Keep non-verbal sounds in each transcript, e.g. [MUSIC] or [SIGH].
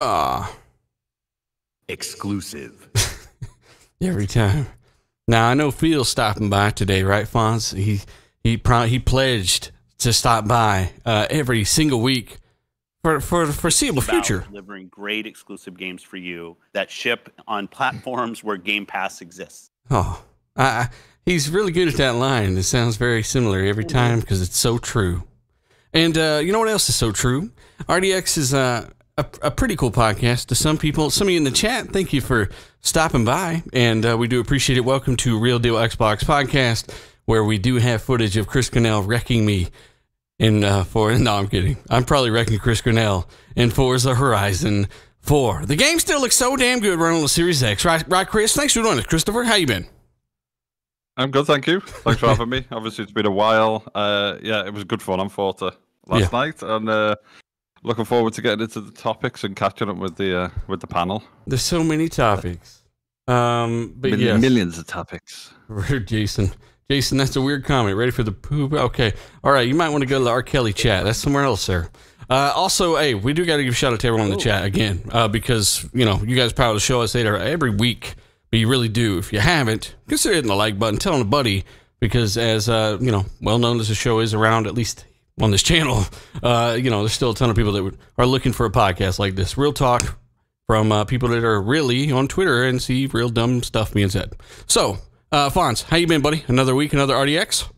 Ah. Exclusive. [LAUGHS] Every time. Now I know Phil's stopping by today, right, Fonz? He he pro- he pledged to stop by uh, every single week for for the foreseeable future. delivering great exclusive games for you that ship on platforms where Game Pass exists. Oh, I, I, he's really good at that line. It sounds very similar every time because it's so true. And uh, you know what else is so true? RDX is uh, a, a pretty cool podcast to some people. Some of you in the chat, thank you for stopping by, and uh, we do appreciate it. Welcome to Real Deal Xbox Podcast, where we do have footage of Chris Grannell wrecking me in uh, for. [LAUGHS] No, I'm kidding. I'm probably wrecking Chris Grannell in Forza Horizon 4. The game still looks so damn good running on the Series X, right? Right, Chris? Thanks for doing it, Christopher. How you been? I'm good, thank you. Thanks for [LAUGHS] having me. Obviously, it's been a while. Uh, yeah, it was good fun on Forza last Yeah. night, and uh, looking forward to getting into the topics and catching up with the uh, with the panel. There's so many topics. Um, but Mil- yes. millions of topics. Jason. Jason, that's a weird comment. Ready for the poop? Okay. All right. You might want to go to the R. Kelly chat. That's somewhere else, sir. Uh, also, hey, we do got to give a shout out to everyone in the chat again, uh, because, you know, you guys probably show us there every week, but you really do. If you haven't, consider hitting the like button, telling a buddy, because as, uh, you know, well known as the show is around, at least on this channel, uh, you know, there's still a ton of people that are looking for a podcast like this. Real talk from uh, people that are really on Twitter and see real dumb stuff being said. So, uh, Fonz, how you been, buddy? Another week, another RDX?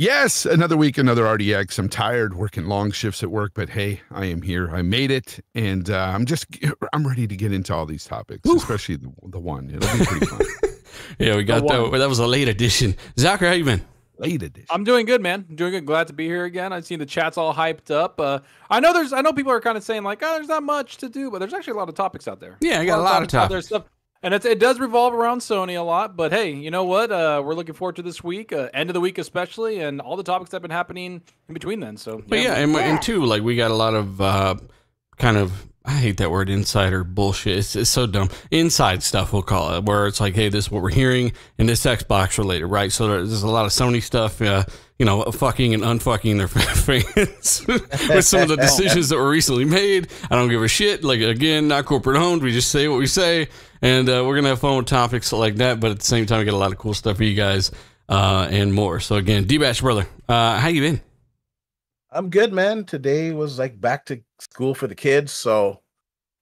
Yes, another week, another RDX. I'm tired working long shifts at work, but hey, I am here. I made it, and uh, I'm just I'm ready to get into all these topics, especially the, the one. It'll be pretty fun. [LAUGHS] Yeah, we got that. That was a late edition. Zachary, how you been? Late edition. I'm doing good, man. Doing good. Glad to be here again. I've seen the chats all hyped up. Uh, I know there's. I know people are kind of saying like, "Oh, there's not much to do," but there's actually a lot of topics out there. Yeah, I got a lot of out there, Stuff, and it's, it does revolve around Sony a lot. But hey, you know what? Uh, we're looking forward to this week, uh, end of the week especially, and all the topics that have been happening in between then. So, But yeah, and, and two, like we got a lot of uh, kind of I hate that word insider bullshit. It's, it's so dumb. Inside stuff we'll call it, where it's like, hey, this is what we're hearing, and this Xbox related, right? So there's a lot of Sony stuff, uh, you know, fucking and unfucking their [LAUGHS] fans [LAUGHS] with some of the [LAUGHS] decisions that were recently made. I don't give a shit. Like again, not corporate owned. We just say what we say, and uh, we're gonna have fun with topics like that. But at the same time, we get a lot of cool stuff for you guys uh, and more. So again, D-Batch brother, uh, how you been? I'm good, man. Today was like back to school for the kids. So,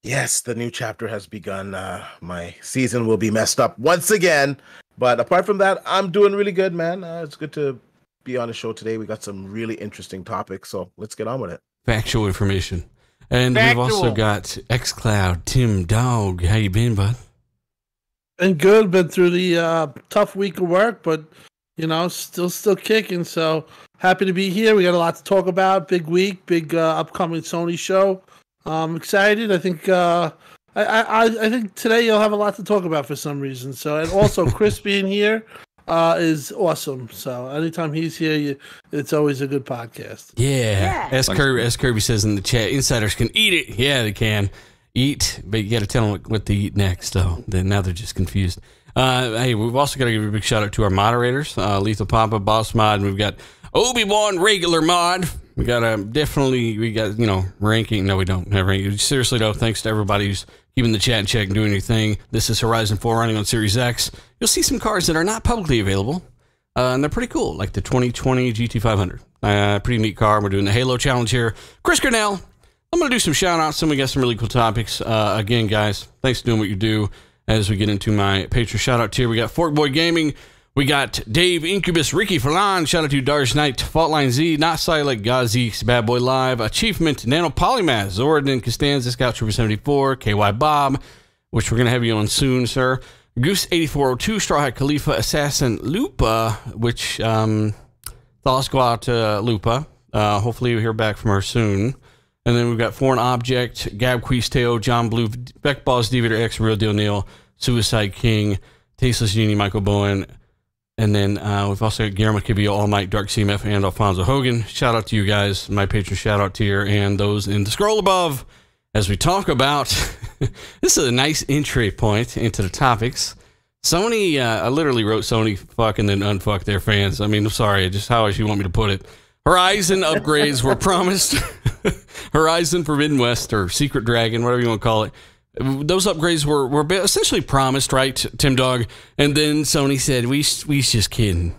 yes, the new chapter has begun. Uh, my season will be messed up once again. But apart from that, I'm doing really good, man. Uh, it's good to be on the show today. We got some really interesting topics. So, let's get on with it. factual information. And we've also Factual. got XCloud, Tim Dog. How you been, bud? Been good. Been through the uh, tough week of work, but you know, still still kicking. So happy to be here. We got a lot to talk about. Big week, big uh, upcoming Sony show. I'm excited. I think uh, I, I I think today you'll have a lot to talk about for some reason. So and also [LAUGHS] Chris being here uh, is awesome. So anytime he's here, you, it's always a good podcast. Yeah. S Kirby, S Kirby says in the chat, insiders can eat it. Yeah, they can eat, but you got to tell them what, what to eat next. though. then now they're just confused. Uh, hey, we've also got to give a big shout out to our moderators, uh, Lethal Papa, Boss Mod, and we've got Obi Wan regular mod. We got to definitely, we got you know ranking. No, we don't have ranking. Seriously though, thanks to everybody who's keeping the chat in check and doing your thing. This is Horizon Four running on Series X. You'll see some cars that are not publicly available. Uh, and they're pretty cool, like the 2020 GT500. Uh, pretty neat car. We're doing the Halo Challenge here. Chris Grannell, I'm going to do some shout outs, and we got some really cool topics. Uh, again, guys, thanks for doing what you do as we get into my Patreon shout out tier. We got Fork Boy Gaming. We got Dave Incubus, Ricky Falan. Shout out to Darsh Knight, Faultline Z, Not Silent, Gazi, Bad Boy Live, Achievement, Nano Polymath, Zordon, Costanza, Scout Trooper 74, KY Bob, which we're going to have you on soon, sir. Goose 8402, Straw Hat Khalifa, Assassin Lupa, which um, thoughts go out to Lupa. Uh, hopefully, we hear back from her soon. And then we've got Foreign Object, Gab Quisteo, John Blue, Beck Balls, Deviator X, Real Deal Neil, Suicide King, Tasteless Genie, Michael Bowen. And then uh, we've also got Guillermo Kibio, All Might, Dark CMF, and Alfonso Hogan. Shout out to you guys, my patron shout out tier, and those in the scroll above as we talk about [LAUGHS] this is a nice entry point into the topics. Sony, uh, I literally wrote Sony fuck and then unfuck their fans. I mean, I'm sorry, just how you want me to put it. Horizon upgrades were [LAUGHS] promised. [LAUGHS] Horizon Forbidden West or Secret Dragon, whatever you want to call it. Those upgrades were, were essentially promised, right, Tim Dog? And then Sony said, we, we just kidding.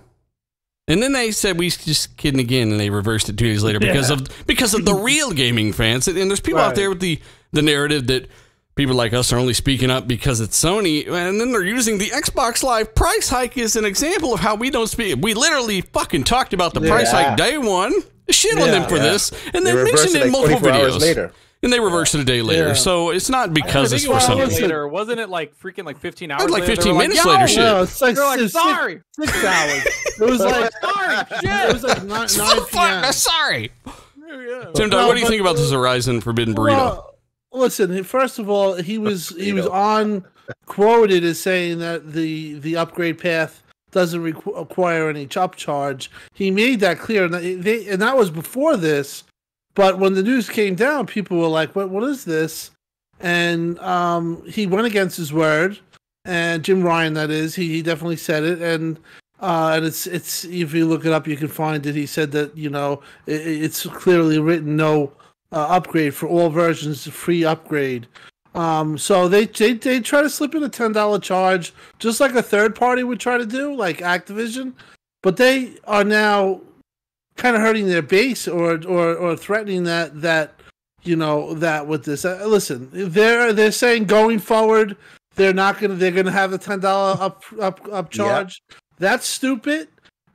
And then they said we just kidding again, and they reversed it two days later because of because of the real gaming fans. And, there's people out there with the the narrative that people like us are only speaking up because it's Sony, and then they're using the Xbox Live price hike as an example of how we don't speak. We literally fucking talked about the price hike day one, shit on Yeah. them for Yeah. this, and They mentioned it like multiple 24 hours videos later. And they reversed it a day later. Yeah. So it's not because I it's think it for was Well, Sony. listen- later, wasn't it? Like freaking like 15 hours. like later? 15 were minutes "Yo!" later, shit. No, it's like, They're like, six, six- sorry. six hours. It was [LAUGHS] like Sorry, [LAUGHS] it was like nine, nine Fuck, sorry. Yeah. Tim Dog, No, what do you but- think about this Horizon Forbidden Burrito? Well, listen, first of all, he was [LAUGHS] he was on quoted as saying that the the upgrade path doesn't requ- require any upcharge. He made that clear, and they and that was before this. But when the news came down, people were like, "What? What is this?" And um, he went against his word. And Jim Ryan, that is, he, he definitely said it, and uh, and it's it's if you look it up, you can find it. He said that you know it, it's clearly written no uh, upgrade for all versions, free upgrade. Um, so they, they they try to slip in a ten dollar charge, just like a third party would try to do, like Activision, but they are now kind of hurting their base or or or threatening that that you know that with this. Uh, listen, they're they're saying going forward, they're not gonna they're gonna have a ten dollar up up up charge. That's stupid.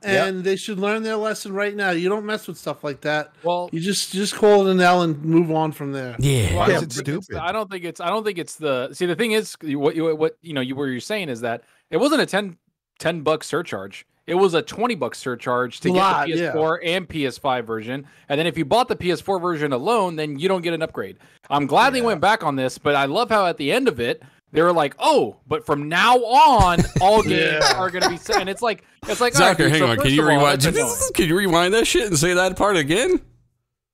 Yep. And they should learn their lesson right now. You don't mess with stuff like that. Well, You just just call it an L and move on from there. Yeah. Why I is don't it think it's- stupid? I don't think it's. I don't think it's the. See, the thing is, what you what you know, you what you're saying is that it wasn't a 10, 10 buck surcharge. It was a twenty buck surcharge to A get the. PS4 and PS5 version, and then if you bought the PS4 version alone, then you don't get an upgrade. I'm glad they went back on this, but I love how at the end of it they were like, "Oh, but from now on, all [LAUGHS] games Yeah. are going to be." set. And it's like, it's like, all right, Zachary, dude, hang so on. Can you of all, rewind? that's. [LAUGHS] Can you rewind that shit and say that part again?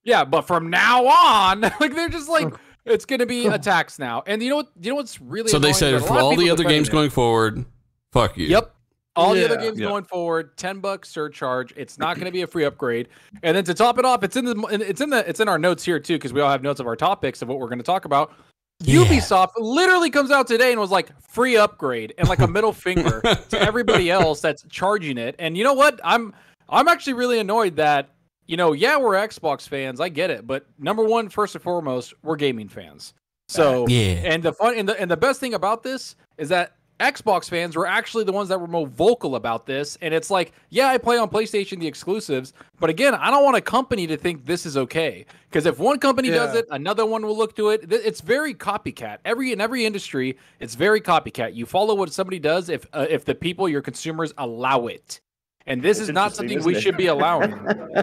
Yeah, but from now on, [LAUGHS] like they're just like it's going to be a tax now. And you know what? You know what's really So they said is that a for all the other games it. going forward, fuck you. Yep. All the other games Yeah. going forward, ten bucks surcharge. It's not going to be a free upgrade. And then to top it off, it's in the it's in the it's in our notes here too because we all have notes of our topics of what we're going to talk about. Yeah. Ubisoft literally comes out today and was like free upgrade and like a middle [LAUGHS] finger to everybody else that's charging it. And you know what? I'm I'm actually really annoyed that you know yeah we're Xbox fans. I get it, but number one, first and foremost, we're gaming fans. So Yeah. and the fun and the and the best thing about this is that Xbox fans were actually the ones that were more vocal about this. And it's like, yeah, I play on PlayStation the exclusives, but again, I don't want a company to think this is okay. Because if one company does it, another one will look to it. It's very copycat. Every in every industry, it's very copycat. You follow what somebody does if uh, if the people, your consumers, allow it. And this It's is not something we it? should be allowing,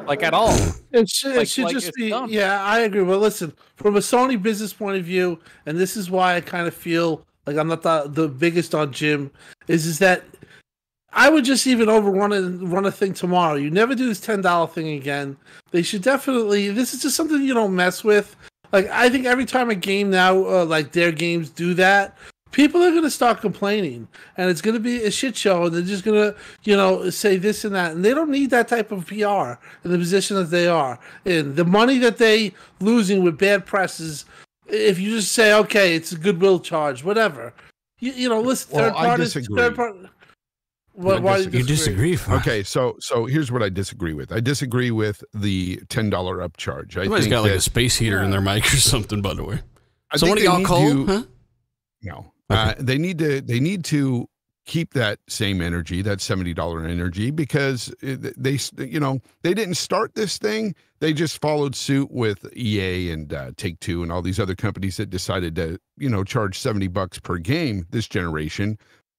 like at all. It should, Like- it should like just be. dumb. Yeah, I agree. Well, listen, from a Sony business point of view, and this is why I kind of feel like I'm not the, the biggest on Jim, is is that I would just even overrun and run a thing tomorrow. You never do this ten dollar thing again. They should definitely. This is just something you don't mess with. Like I think every time a game now, uh, like their games do that, people are gonna start complaining, and it's gonna be a shit show. And they're just gonna, you know, say this and that, and they don't need that type of PR in the position that they are in. The money that they losing with bad presses. If you just say, okay, it's a goodwill charge, whatever. You, you know, listen, Well, third I party, disagree. third party. Why, why do You disagree. fuck. Okay, so so here's what I disagree with. I disagree with the ten dollar upcharge. I Somebody's think got like that- a space heater in their mic or something, by the way. I So think what do y'all need call? to- Huh? No, uh, they need to they need to keep that same energy, that seventy dollar energy, because they you know they didn't start this thing. They just followed suit with EA and uh, Take Two and all these other companies that decided to you know charge seventy bucks per game this generation.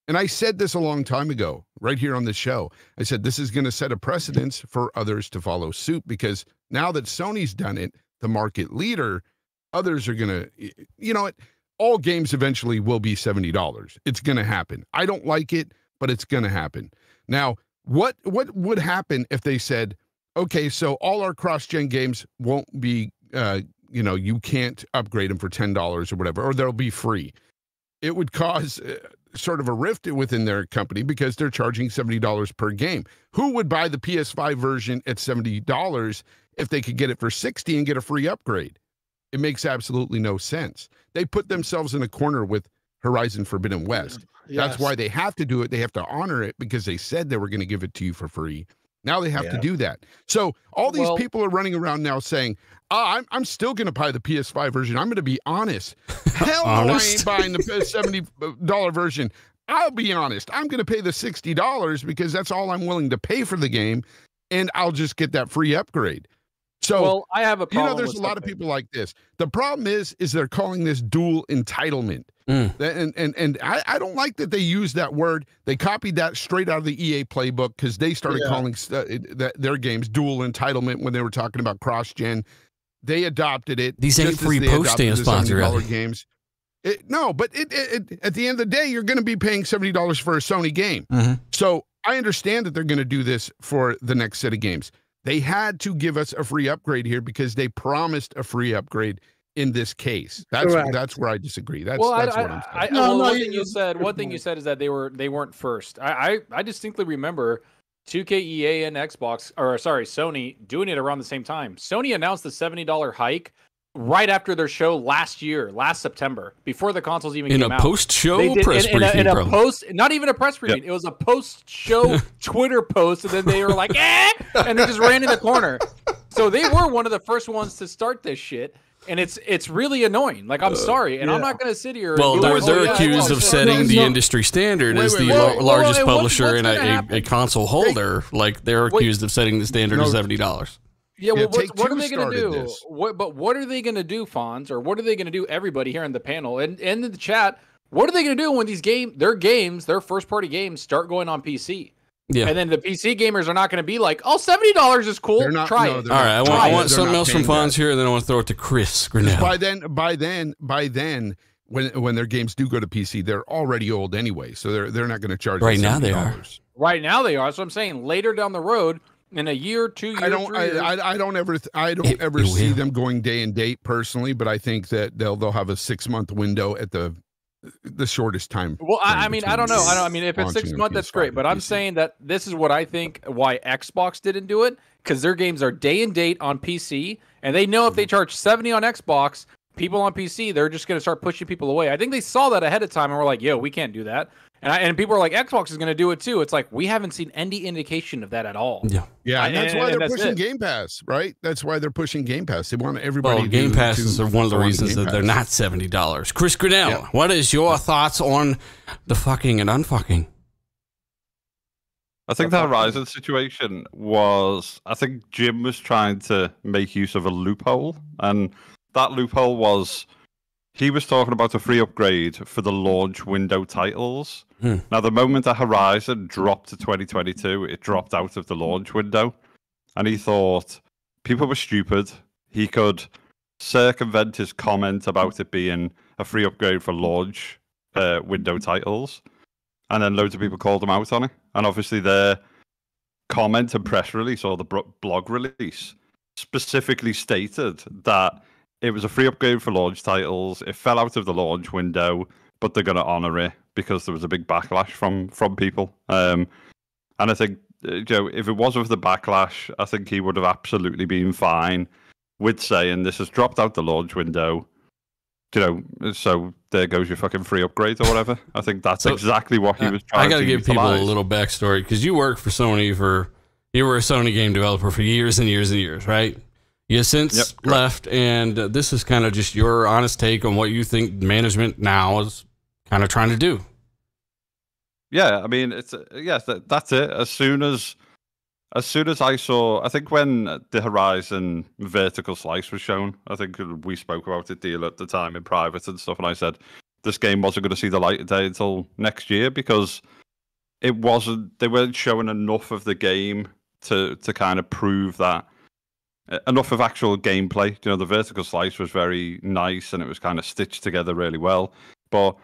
And I said this a long time ago, right here on the show. I said this is going to set a precedence for others to follow suit because now that Sony's done it, the market leader, others are going to, you know what? All games eventually will be $70. It's going to happen. I don't like it, but it's going to happen. Now, what what would happen if they said, okay, so all our cross-gen games won't be uh, you know, you can't upgrade them for $10 or whatever or they'll be free. It would cause uh, sort of a rift within their company because they're charging $70 per game. Who would buy the PS5 version at $70 if they could get it for 60 and get a free upgrade? It makes absolutely no sense. They put themselves in a corner with Horizon Forbidden West. That's why they have to do it. They have to honor it because they said they were going to give it to you for free. Now they have to do that. So all these Well- people are running around now saying, oh, I'm, I'm still going to buy the PS5 version. I'm going to be honest. [LAUGHS] Hell no, I Honest? ain't [LAUGHS] buying the $70 uh, version. I'll be honest. I'm going to pay the $60 because that's all I'm willing to pay for the game. And I'll just get that free upgrade. So well, I have a you know, there's with a lot of people like this. The problem is, is they're calling this dual entitlement, Mm. And and and I, I don't like that they use that word. They copied that straight out of the EA playbook because they started Yeah. calling uh, that their games dual entitlement when they were talking about cross gen. They adopted it. These ain't free they post stamp sponsor, $70 games. It, no, but it, it, it, at the end of the day, you're going to be paying seventy dollars for a Sony game. Mhm. So I understand that they're going to do this for the next set of games. They had to give us a free upgrade here because they promised a free upgrade in this case. That's Correct. that's where I disagree. That's well, that's I, what I'm saying. I, No, well, no, one thing you said, one thing you said is that they were they weren't first. I, I, I distinctly remember 2K, EA, and Xbox, or sorry, Sony doing it around the same time. Sony announced the seventy dollar hike right after their show last year, last September, before the consoles even In came a out. post show did- press in, in a, briefing, in a post, not even a press briefing. It was a post-show [LAUGHS] Twitter post, and then they were like, "eh," and they just ran in the corner. So they were one of the first ones to start this shit, and it's it's really annoying. Like I'm sorry, and I'm not gonna sit here. and Well, be they're, like, they're "Oh, yeah, accused well, of shit." setting No, the no. industry standard Wait, as wait, the wait. largest and what's- publisher what's and a, a, console holder. Like they're Wait. accused of setting the standard of No. seventy dollars. Yeah, well, Yeah, what, what are they going to do? this. What, but what are they going to do, Fonz, or what are they going to do? Everybody here in the panel and, and in the chat, what are they going to do when these game, their games, their first party games, start going on PC? Yeah. And then the PC gamers are not going to be like, "Oh, seventy dollars is cool. Not- Try no, it." All right, I want, Try I want something else from paying Fonz here, and then I want to throw it to Chris Grannell. by then, by then, by then, when when their games do go to PC, they're already old anyway, so they're they're not going to charge. Right now they are. Right now they are. So I'm saying later down the road, in a year, two years, I don't. three I, years, I, I don't ever. th- I don't It- ever it see will. them going day and date personally, but I think that they'll they'll have a six month window at the the shortest time. Well, I, I mean, I don't know. I don't. I mean, if it's six on months, that's great. and But I'm saying that this is what I think why Xbox didn't do it because their games are day and date on PC, and they know if they Mm-hmm. charge seventy on Xbox, people on PC they're just going to start pushing people away. I think they saw that ahead of time and were like, "Yo, we can't do that." And I, and people are like, "Xbox is going to do it too." It's like we haven't seen any indication of that at all. Yeah. Yeah, and that's and- why and they're that's pushing it. Game Pass, right? That's why they're pushing Game Pass. They want everybody. Well, Game to- Passes to are one of the reasons that they're not seventy dollars. Chris Grannell, Yeah. what is your thoughts on the fucking and unfucking? I think the Horizon situation was. I think Jim was trying to make use of a loophole, and that loophole was he was talking about a free upgrade for the launch window titles. Hmm. Now, the moment that Horizon dropped to 2022, it dropped out of the launch window, and he thought people were stupid. He could circumvent his comment about it being a free upgrade for launch uh, window titles and then loads of people called him out on it. And obviously, their comment and press release or the blog release specifically stated that it was a free upgrade for launch titles. It fell out of the launch window, but they're going to honor it because there was a big backlash from from people. Um, and I think, uh, you know, if it wasn't for the backlash, I think he would have absolutely been fine with saying this has dropped out the launch window. You know, so there goes your fucking free upgrade or whatever. I think that's So, exactly what he Uh, was trying I got to give people a little backstory because you worked for Sony for you were a Sony game developer for years and years and years, right? You since Yep, left, and this is kind of just your honest take on what you think management now is kind of trying to do. Yeah, I mean, it's uh, yes, that, that's it. As soon as, as soon as I saw, I think when the Horizon vertical slice was shown, I think we spoke about it deal at the time in private and stuff, and I said this game wasn't going to see the light of day until next year because it wasn't. They weren't showing enough of the game to to kind of prove that uh, enough of actual gameplay. You know, the vertical slice was very nice and it was kind of stitched together really well, but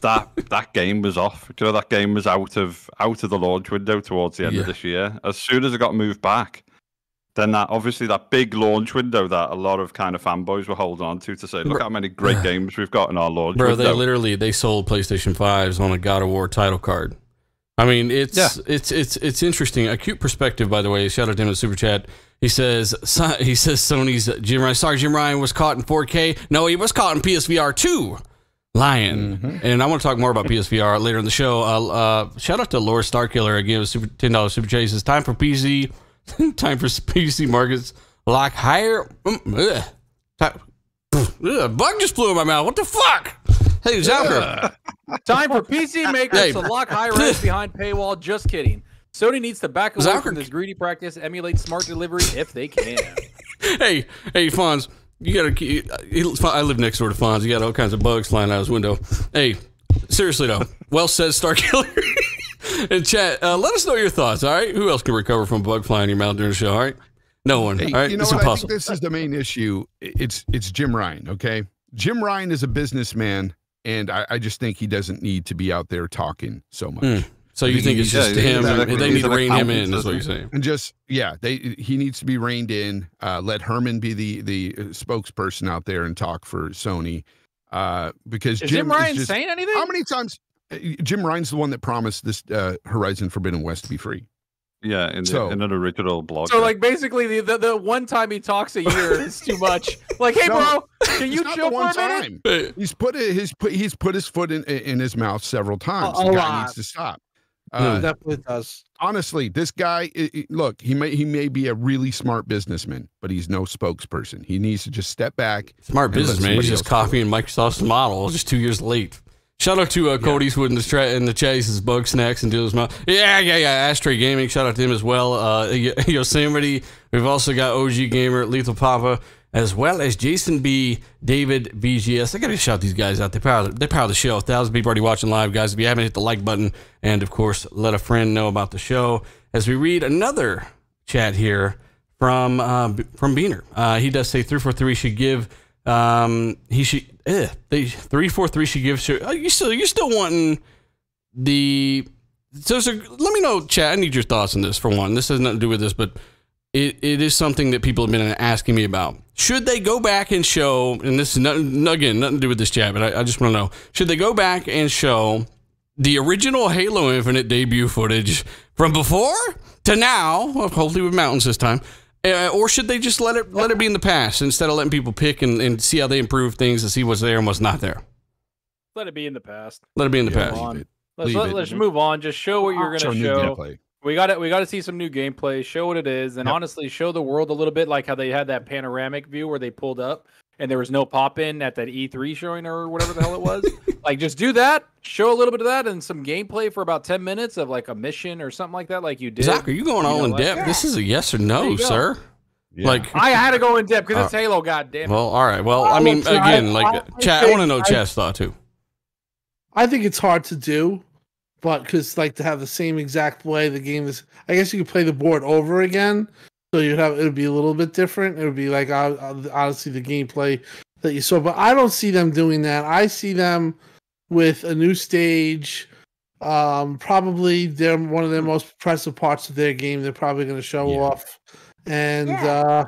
that that game was off. Do you know that game was out of out of the launch window towards the end Yeah. of this year. As soon as it got moved back, then that obviously that big launch window that a lot of kind of fanboys were holding on to to say, look how many great [SIGHS] games we've got in our launch Bro, window. they literally they sold PlayStation 5s on a God of War title card. I mean, it's Yeah. it's it's it's interesting. Acute perspective, by the way. Shout out to him in the super chat. He says he says Sony's Jim Ryan. Sorry, Jim Ryan was caught in 4K. No, he was caught in PSVR 2. Lying. And I want to talk more about PSVR later in the show. Uh, uh, shout out to Laura Starkiller again with super ten dollars super says time for PC, [LAUGHS] time for PC markets lock higher. Mm, ugh. Ugh, a bug just flew in my mouth. What the fuck? Hey, Zalker. [LAUGHS] Time for PC makers Hey. to lock high res [LAUGHS] behind paywall. Just kidding. Sony needs to back away from this greedy practice, emulate smart delivery if they can. hey, hey, Fonz, you gotta. I live next door to Fonz. You got all kinds of bugs flying out his window. Hey, seriously though, well said, Star [LAUGHS] Killer. and chat, uh, let us know your thoughts. All right, who else can recover from bug flying in your mouth during the show? All right, no one. Hey, all right, you know it's what? Impossible. this is the main issue. It's it's Jim Ryan. Okay, Jim Ryan is a businessman, and I, I just think he doesn't need to be out there talking so much. Mm. So you think it's just he's him? an- they need to rein him in. Is what you're saying? And just yeah, they he needs to be reined in. Uh, let Hermen be the the uh, spokesperson out there and talk for Sony. Uh, because Is Jim, Jim Ryan is just, saying anything? how many times uh, Jim Ryan's the one that promised this uh, Horizon Forbidden West to be free. yeah, in, the- So- in an original blog. So like basically the, the the one time he talks a year [LAUGHS] is too much. Like, hey No, bro, can you chill for one a minute? time. Hey, He's put it, his put he's put his foot in in his mouth several times. a the guy lot. needs to stop. It Uh, definitely does. honestly, this guy, i- i- look, he may he may be a really smart businessman, but he's no spokesperson. He needs to just step back. Smart businessman. He's just copying Microsoft's model, just two years late. Shout out to uh, Cody Eastwood in the, tra- in the chat. He says bug snacks and deals mouth. Yeah, yeah, yeah. Ashtray Gaming. Shout out to him as well. Uh, Y- [LAUGHS] Yosemite. We've also got OG Gamer, Lethal Papa, as well as Jason B, David VGS. I got to shout these guys out. They power. They power the show. Thousand people already watching live, guys. If you haven't hit the like button, and of course, let a friend know about the show. As we read another chat here from uh, from Beaner. Uh, he does say three four three should give. Um, he should. Eh, they three four three should give. Should, are you still you still wanting the? So, so let me know, chat. I need your thoughts on this for one. This has nothing to do with this, but it, it is something that people have been asking me about. Should they go back and show? And this is nothing, again nothing to do with this chat, but I, I just want to know: should they go back and show the original Halo Infinite debut footage from before to now, well, hopefully with mountains this time, uh, or should they just let it let it be in the past instead of letting people pick and, and see how they improve things and see what's there and what's not there? Let it be in the past. Let it be in the Yeah, past. on. leave it. Let's let, let's move on. Just show what you're gonna new show. Gameplay. We got to We got to see some new gameplay. Show what it is, and Yep. honestly, show the world a little bit like how they had that panoramic view where they pulled up and there was no pop in at that E3 showing or whatever the hell it was. [LAUGHS] like, just do that. Show a little bit of that and some gameplay for about ten minutes of like a mission or something like that, like you did. Zach, are you going You all know, in like- depth? This is a yes or no, sir. Yeah. Like, I had to go in depth because it's Uh, Halo. God damn it. well, all right. Well, I I mean, again, like, I chat. I want to know I- chat's thought too. I think it's hard to do, but because like to have the same exact play, the game is. I guess you could play the board over again, so you'd have it would be a little bit different. It would be like uh, uh, honestly the gameplay that you saw, but I don't see them doing that. I see them with a new stage. Um, probably they're one of their most impressive parts of their game. They're probably going to show Yeah. off, and uh,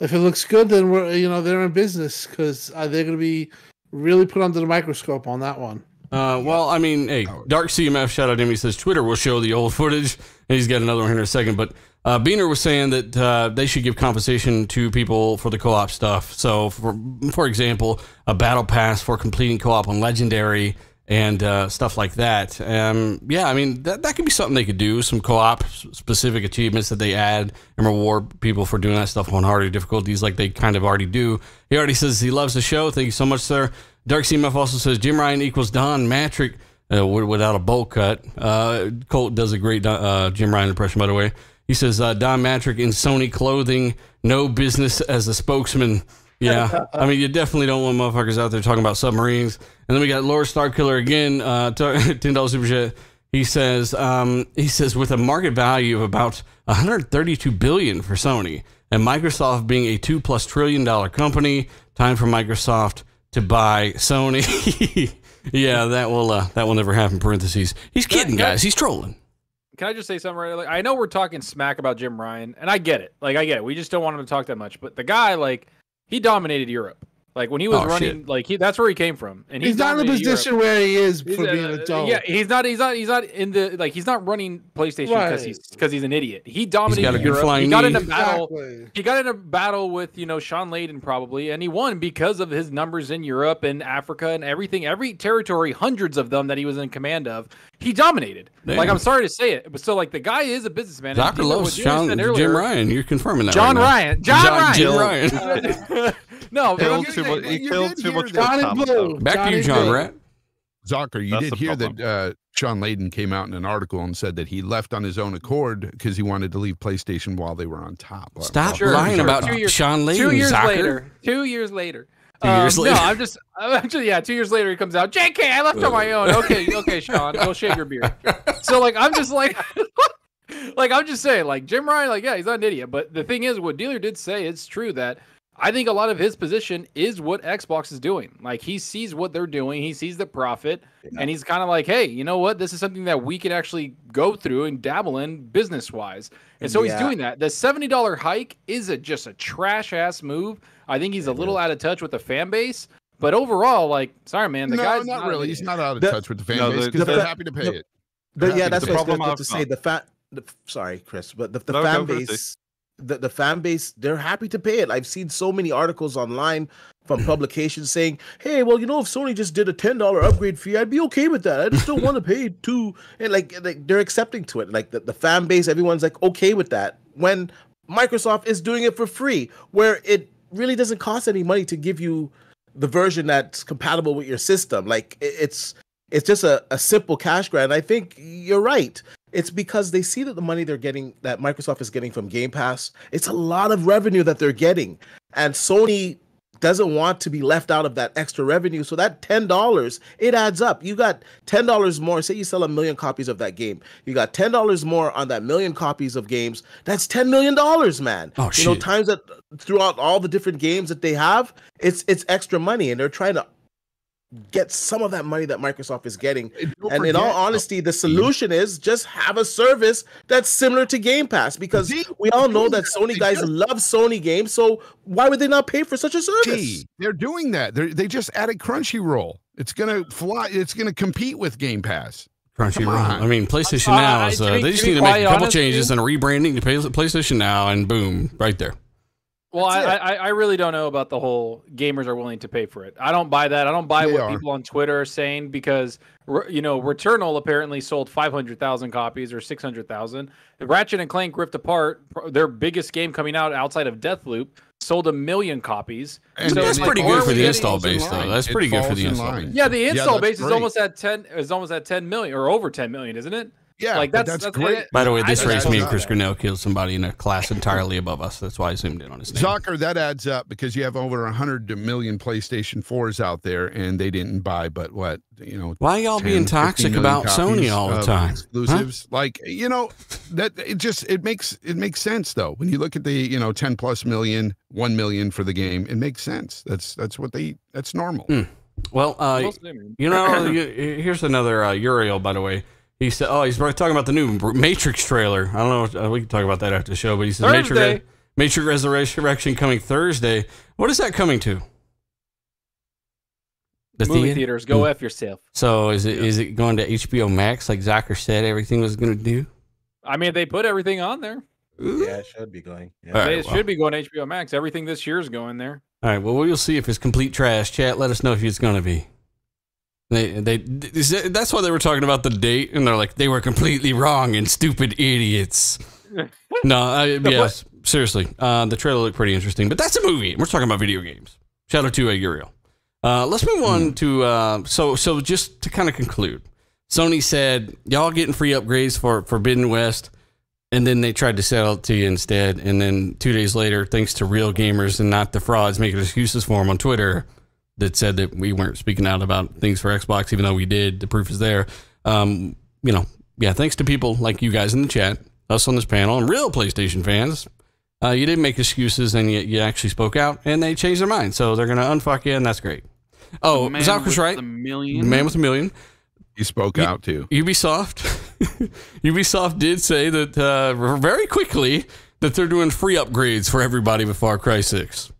if it looks good, then we're you know they're in business because uh, they're going to be really put under the microscope on that one. Uh, well, I mean, hey, Dark CMF shout out to him. He says Twitter will show the old footage, and he's got another one here in a second. But uh, Beaner was saying that uh, they should give compensation to people for the co-op stuff. So, for for example, a battle pass for completing co-op on Legendary and uh, stuff like that. Um, yeah, I mean that that could be something they could do. Some co-op specific achievements that they add and reward people for doing that stuff on harder difficulties, like they kind of already do. He already says he loves the show. Thank you so much, sir. Dark CMF also says Jim Ryan equals Don Mattrick uh, wi- without a bowl cut. Uh, Colt does a great uh, Jim Ryan impression, by the way. He says uh, Don Mattrick in Sony clothing, no business as a spokesman. Yeah, [LAUGHS] I mean, you definitely don't want motherfuckers out there talking about submarines. And then we got Laura Starkiller again, uh, [LAUGHS] ten dollars super chat. He says, um, he says, with a market value of about 132 billion for Sony, and Microsoft being a two plus trillion dollar company, time for Microsoft to buy Sony. [LAUGHS] yeah, that will uh, that will never happen. Parentheses. He's kidding, guys. He's trolling. can I just say something right? Like, I know we're talking smack about Jim Ryan, and I get it. Like, I get it. We just don't want him to talk that much. But the guy, like, he dominated Europe. Like when he was Oh, running, shit. like he that's where he came from, and He's not in the dominated Europe. position where he is for He's, being uh, an adult. Yeah, he's not. He's not. He's not in the like. He's not running PlayStation because Right. he's because he's an idiot. He dominated got a good Europe. flying he got knee. in a battle. Exactly. He got in a battle with you know Shawn Layden probably, and he won because of his numbers in Europe and Africa and everything. Every territory, hundreds of them that he was in command of, he dominated. Damn. Like I'm sorry to say it, but so like the guy is a businessman. and Doctor you know loves Sean, said Jim Ryan. You're confirming that. John right now. Ryan. John, Ryan. Jim [LAUGHS] Ryan. [LAUGHS] [LAUGHS] no, but Killed too much, he you killed did too much that. Johnny Blue. though. Back to you, John Blue. Rat. Zocker, you That's did hear problem. that uh, Shawn Layden came out in an article and said that he left on his own accord because he wanted to leave PlayStation while they were on top. Stop Sure, lying sure. about Two years- Shawn Layden. two years Zocker. later. Two years later. Two years Um, later. No, I'm just I'm actually yeah. Two years later, he comes out. JK, I left on my own. Okay, [LAUGHS] okay, Shawn, go shave your beard. So like, I'm just like, [LAUGHS] like I'm just saying, like Jim Ryan, like yeah, he's not an idiot. But the thing is, what Dealer did say, it's true that I think a lot of his position is what Xbox is doing. Like he sees what they're doing, he sees the profit, and he's kind of like, hey, you know what? This is something that we can actually go through and dabble in business wise. And so he's doing that. The seventy dollar hike is a, just a trash ass move. I think he's a little out of touch with the fan base. But overall, like, sorry, man, the no, guy's not an really. He's not out of The- touch with the fan No, base because the they're fa- happy to pay the- it. The, yeah, that's to what I The was problem going to say. The fan, the, sorry, Chris, but the, the No, fan go for base, the, the fan base, they're happy to pay it. I've seen so many articles online from [CLEARS THROAT] publications saying, "Hey, well, you know, if Sony just did a ten dollar upgrade fee, I'd be okay with that. i just don't want to pay [LAUGHS] two." And like, like they're accepting to it. Like the, the fan base, everyone's like okay with that. When Microsoft is doing it for free, where it really doesn't cost any money to give you the version that's compatible with your system. Like it- it's it's just a, a simple cash grab. I think you're right. It's because they see that the money they're getting that Microsoft is getting from Game Pass, it's a lot of revenue that they're getting. And Sony doesn't want to be left out of that extra revenue. So that ten dollars, it adds up. You got ten dollars more. Say you sell a million copies of that game. You got ten dollars more on that million copies of games. That's ten million dollars, man. Oh, you know, times that throughout all the different games that they have, it's it's extra money, and they're trying to get some of that money that Microsoft is getting. Don't and in all honesty, the solution is just have a service that's similar to Game Pass because we all know that that. Sony guys love Sony games. So why would they not pay for such a service? They're doing that. They're, they just added Crunchyroll. It's gonna fly. It's gonna compete with Game Pass. Crunchyroll. I mean, PlayStation Uh, Now is. Uh, they just need to make a couple honest, changes dude. and rebranding to PlayStation Now, and boom, right there. Well, I, I I really don't know about the whole gamers are willing to pay for it. I don't buy that. I don't buy They what are. people on Twitter are saying because you know Returnal apparently sold five hundred thousand copies or six hundred thousand. Ratchet and Clank Rift Apart, their biggest game coming out outside of Deathloop, sold a million copies. And So that's it's like, pretty good for the install base, though. That's It pretty good for the install base. Yeah, the install that's base is almost at ten is almost at ten million or over ten million, isn't it? Yeah, like that's that's, that's great. By the way, this just race, me and Chris that. Grinnell killed somebody in a class entirely above us. That's why I zoomed in on his name. Zucker, that adds up because you have over 100 million PlayStation 4s out there and they didn't buy but what, you know, Why y'all 10, being toxic about Sony all the of time? Huh? Exclusives. Like, you know, that it just it makes it makes sense though. When you look at the, you know, 10 plus million, 1 million for the game, it makes sense. That's that's what they that's normal. Hmm. Well, uh, Most of them. you know, you, here's another uh, Uriel, by the way. He said, "Oh, he's talking about the new Matrix trailer. I don't know. Uh, we can talk about that after the show. But he said, Thursday. Matrix, Matrix Resurrection coming Thursday. What is that coming to? The Movie theater? theaters, go Hmm. f yourself. So is it is it going to HBO Max like Zucker said everything was going to do? I mean, they put everything on there. Yeah, it should be going. Yeah. All right, they well. should be going to HBO Max. Everything this year is going there. All right. Well, we'll see if it's complete trash. Chat. Let us know if it's going to be. They they, that's why they were talking about the date, and they're like they were completely wrong and stupid idiots. [LAUGHS] no, I, yes, seriously. Uh, the trailer looked pretty interesting, but that's a movie. We're talking about video games. Shout out to uh, Uriel. Uh, let's move on to uh, so so just to kind of conclude. Sony said y'all getting free upgrades for Forbidden West, and then they tried to sell it to you instead. And then two days later, thanks to real gamers and not the frauds making excuses for them on Twitter, that said that we weren't speaking out about things for Xbox, even though we did. The proof is there. Um, you know, yeah. Thanks to people like you guys in the chat, us on this panel, and real PlayStation fans. Uh, you didn't make excuses, and you, you actually spoke out, and they changed their mind. So they're gonna unfuck you, and that's great. Oh, The Zach was right. The The million. man with a million. You spoke You- out too. Ubisoft [LAUGHS] Ubisoft did say that uh, very quickly that they're doing free upgrades for everybody with Far Cry 6.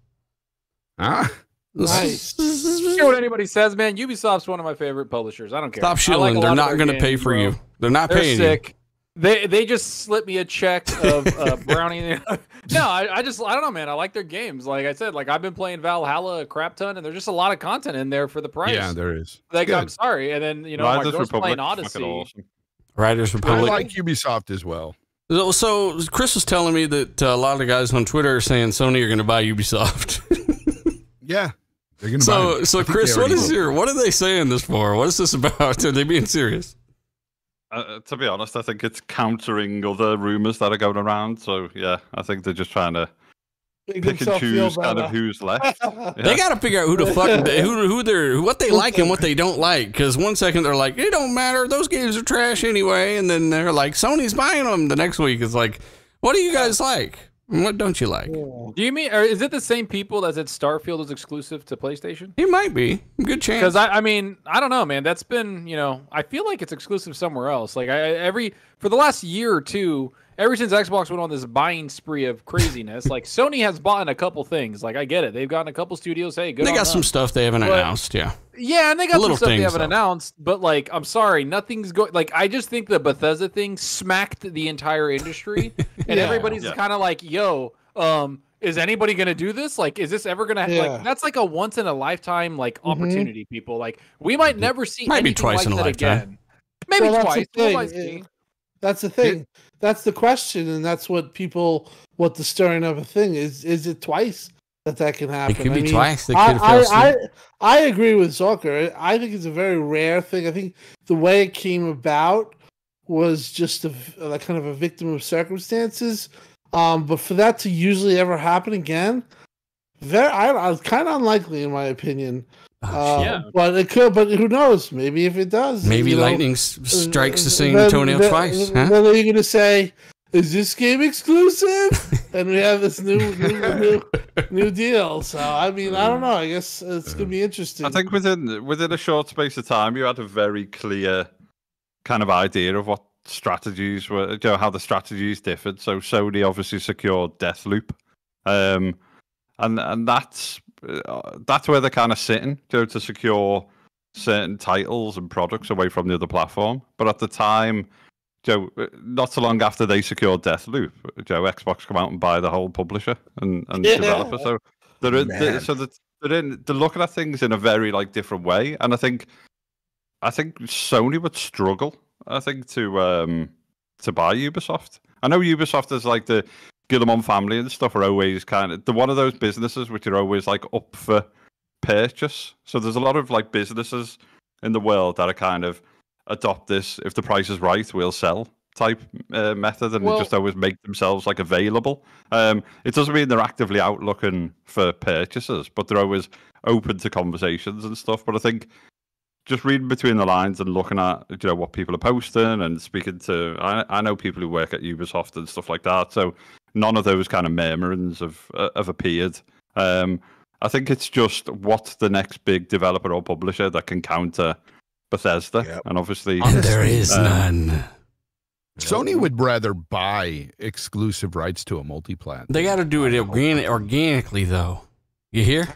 Ah, Nice. Care what anybody says, man. Ubisoft's one of my favorite publishers. I don't care. Stop I like shilling. they're not going to pay for bro. you. They're not They're paying sick. They they just slipped me a check of uh, brownie. [LAUGHS] no, I, I just I don't know, man. I like their games. Like I said, like I've been playing Valhalla a crap ton, and there's just a lot of content in there for the price. yeah, there is. like I'm sorry, and then you know my Riders girl's Republic, playing fucking Odyssey. awesome. you. Riders I like Ubisoft as well. So- So Chris was telling me that uh, a lot of the guys on Twitter are saying Sony are going to buy Ubisoft. [LAUGHS] Yeah, they're gonna. buy so them. so I think they Chris, what already your what are they saying this for? What is this about? [LAUGHS] Are they being serious? Uh, Uh, to be honest, I think it's countering other rumors that are going around. So yeah, I think they're just trying to Make pick and choose kind of who's [LAUGHS] left. They got to figure out who the fuck they- who who they're what they like and what they don't like. Because one second they're like, it don't matter, those games are trash anyway, and then they're like, Sony's buying them. The next week it's like, what do you guys like? And what don't you like? Do you mean, or is it the same people that said Starfield is exclusive to PlayStation? It might be good chance. Because I, I mean, I don't know, man. That's been, you know, I feel like it's exclusive somewhere else. Like I I- every for the last year or two, ever since Xbox went on this buying spree of craziness, [LAUGHS] like Sony has bought a couple things. Like I get it, they've gotten a couple studios. Hey, good. they on got some stuff they haven't But- announced. Yeah, Yeah, and they got some Little stuff they haven't though. announced. But like, I'm sorry, nothing's going. Like, I just think the Bethesda thing smacked the entire industry, [LAUGHS] and Yeah. everybody's Yeah. kind of like, "Yo, um, is anybody gonna do this? Like, is this ever gonna Yeah. like? That's like a once in a lifetime like opportunity. People like, we might never see maybe anything twice like in a lifetime. again. Maybe Well, that's the twice. Thing, might yeah. see. That's the thing. That's the question, and that's what people, what the stirring of a thing is. Is it twice that that can happen? it could I be mean, twice. They could I, I, I. I agree with Zucker. I think it's a very rare thing. I think the way it came about was just a, like kind of a victim of circumstances. Um, but for that to usually ever happen again, very, I, I kind of unlikely in my opinion. Oh, Uh, Yeah. But it could. But who knows? Maybe if it does, Maybe you know, lightning strikes the same then- toenail twice. Then Huh? are you gonna say, "Is this game exclusive?" [LAUGHS] and we have this new new, new [LAUGHS] new deal. So I mean, I don't know. I guess it's gonna be interesting. I think within within a short space of time, you had a very clear kind of idea of what strategies were, you know, how the strategies differed. So Sony obviously secured Deathloop, um, and and that's uh, that's where they're kind of sitting, you know, to secure certain titles and products away from the other platform. But at the time, Joe, not so long after they secured Deathloop, Joe, Xbox come out and buy the whole publisher and, and Yeah. developer. So they're, in, they Man. so that they're in, they're looking at things in a very like different way, and I think I think Sony would struggle. I think to um to buy Ubisoft. I know Ubisoft is like the Guillemot family and stuff are always kind of they're one of those businesses which are always like up for purchase. So there's a lot of like businesses in the world that are kind of adopt this if the price is right, we'll sell type uh, method, and Well- they just always make themselves like available. Um, it doesn't mean they're actively out looking for purchases, but they're always open to conversations and stuff. But I think just reading between the lines and looking at you know what people are posting and speaking to I, I know people who work at Ubisoft and stuff like that. So none of those kind of murmurings have uh, have appeared. Um, I think it's just what's the next big developer or publisher that can counter Bethesda, Yep. and obviously And there is Um, none. Sony would rather buy exclusive rights to a multi-plat. They got to do it organi- organically, though. You hear?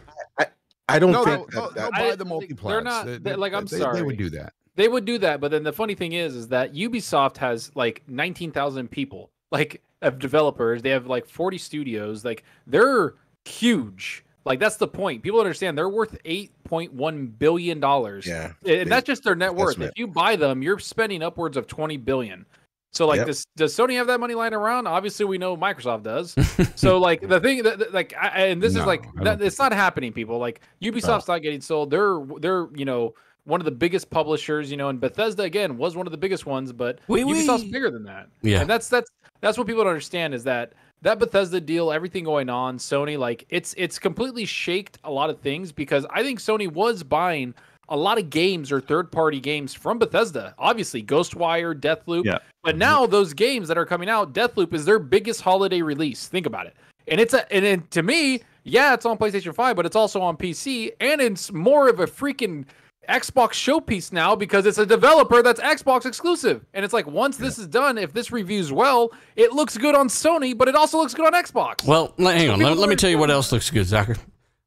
I don't no, think they'll, that, they'll that- I- buy the they're multi-plats. not- They- they- like, I'm they, They would do that. They would do that, but then the funny thing is, is that Ubisoft has like 19,000 people, like of developers. They have like 40 studios. Like they're huge. Like that's the point. People understand they're worth 8.1 billion dollars. yeah. and that's just their net worth. If you buy them, you're spending upwards of 20 billion. So like, Yep. does does Sony have that money lying around? Obviously, we know Microsoft does. [LAUGHS] so like the thing that that- like, I, and this is like, that, it's not happening. People like Ubisoft's not getting sold. They're they're you know one of the biggest publishers. You know, and Bethesda again was one of the biggest ones, but Oui, Ubisoft's oui. bigger than that. Yeah. and that's that's that's what people don't understand is that that Bethesda deal, everything going on, Sony, like it's it's completely shaked a lot of things because I think Sony was buying a lot of games or third party games from Bethesda. Obviously, Ghostwire, Deathloop. Yeah. But now those games that are coming out, Deathloop is their biggest holiday release. Think about it. And it's a and then to me, yeah, it's on PlayStation 5, but it's also on PC and it's more of a freaking Xbox showpiece now because it's a developer that's Xbox exclusive. And it's like once this is done, if this reviews well, it looks good on Sony, but it also looks good on Xbox. Well, hang on. Let, let me tell you what else looks good, Zucker.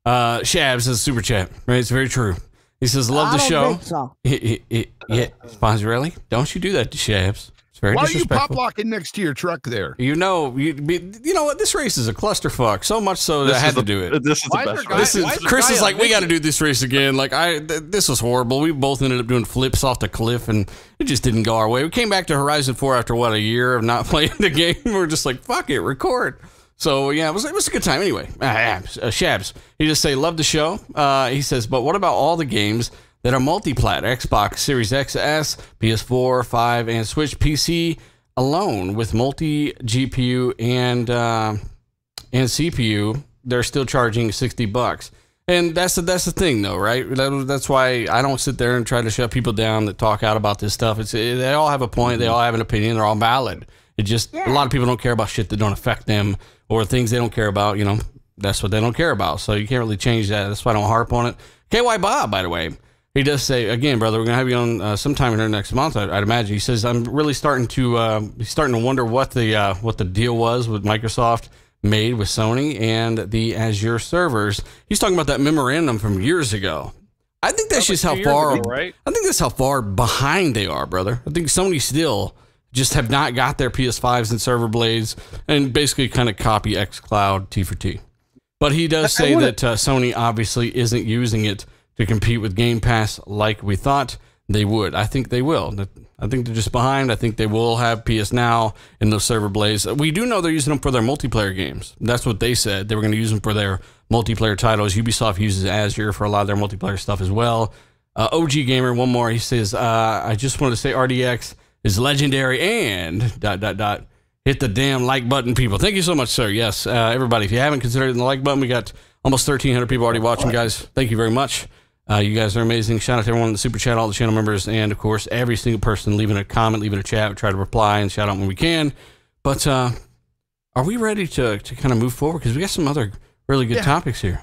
Uh, Shabs is super chat. Right, it's very true. He says, "Love the I don't show." think so. He- he- he- yeah, Fonzarelli, don't you do that to Shabs? It's very Why are you pop disrespectful. locking next to your truck there? You know, you, you know what? This race is a clusterfuck. So much so that This I is had the- to do it. This is Why the best. there race. This is is Chris is like, we got to do this race again. Like I, th- this was horrible. We both ended up doing flips off the cliff, and it just didn't go our way. We came back to Horizon Four after what a year of not [LAUGHS] playing the game. We're just like, fuck it, record. So yeah, it was it was a good time anyway. Ah, uh, Shabs, he just say love the show. Uh, he says, but what about all the games that are multi-plat? Xbox Series XS, PS4, 5, and Switch PC alone with multi GPU and. Uh, and CPU, they're still charging sixty bucks. And that's the that's the thing, though, right? That, that's why I don't sit there and try to shut people down that talk out about this stuff. It's they all have a point, they all have an opinion, they're all valid. It just a lot of people don't care about shit that don't affect them or things they don't care about. You know, that's what they don't care about. So you can't really change that. That's why I don't harp on it. KY Bob, by the way, he does say again, brother, we're gonna have you on uh, sometime the next month. I'd, I'd imagine. He says I'm really starting to uh, he's starting to wonder what the uh, what the deal was with Microsoft made with Sony and the Azure servers. He's talking about that memorandum from years ago. I think that's just how far. ago, right? I think that's how far behind they are, brother. I think Sony still just have not got their PS5s and server blades and basically kind of copy xCloud T for T. But he does say that uh, Sony obviously isn't using it to compete with Game Pass like we thought they would. I think they will. I think they're just behind. I think they will have PS Now and those server blades. We do know they're using them for their multiplayer games. That's what they said. They were going to use them for their multiplayer titles. Ubisoft uses Azure for a lot of their multiplayer stuff as well. Uh, OG Gamer, one more. He says, uh, I just wanted to say RDX is legendary and dot, dot, dot. Hit the damn like button, people. Thank you so much, sir. Yes, uh, everybody. If you haven't considered the like button, we got almost 1,300 people already watching, guys. Thank you very much. Uh, you guys are amazing. Shout out to everyone in the super chat, all the channel members, and of course, every single person leaving a comment, leaving a chat. We try to reply and shout out when we can. But uh, are we ready to, to kind of move forward? Because we got some other really good Yeah. topics here.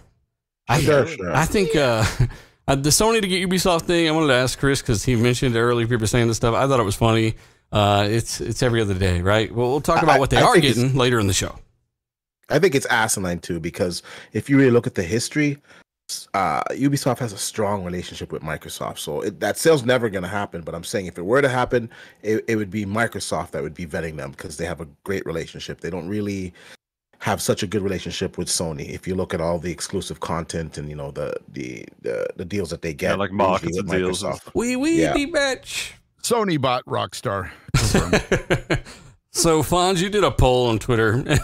I, Sure, sure. I think uh, [LAUGHS] uh, the Sony to get Ubisoft thing. I wanted to ask Chris because he mentioned earlier people saying this stuff. I thought it was funny. Uh, it's it's every other day, right? Well, we'll talk about I- what they I are getting later in the show. I think it's asinine too because if you really look at the history, uh, Ubisoft has a strong relationship with Microsoft. So it, that sale's never going to happen. But I'm saying if it were to happen, it, it would be Microsoft that would be vetting them because they have a great relationship. They don't really have such a good relationship with Sony. If you look at all the exclusive content and you know the the the, the deals that they get, Yeah, like usually marketing with deals and Microsoft. We we Yeah. be bitch. Sony bought Rockstar. [LAUGHS] [LAUGHS] so Fonz, you did a poll on Twitter. [LAUGHS]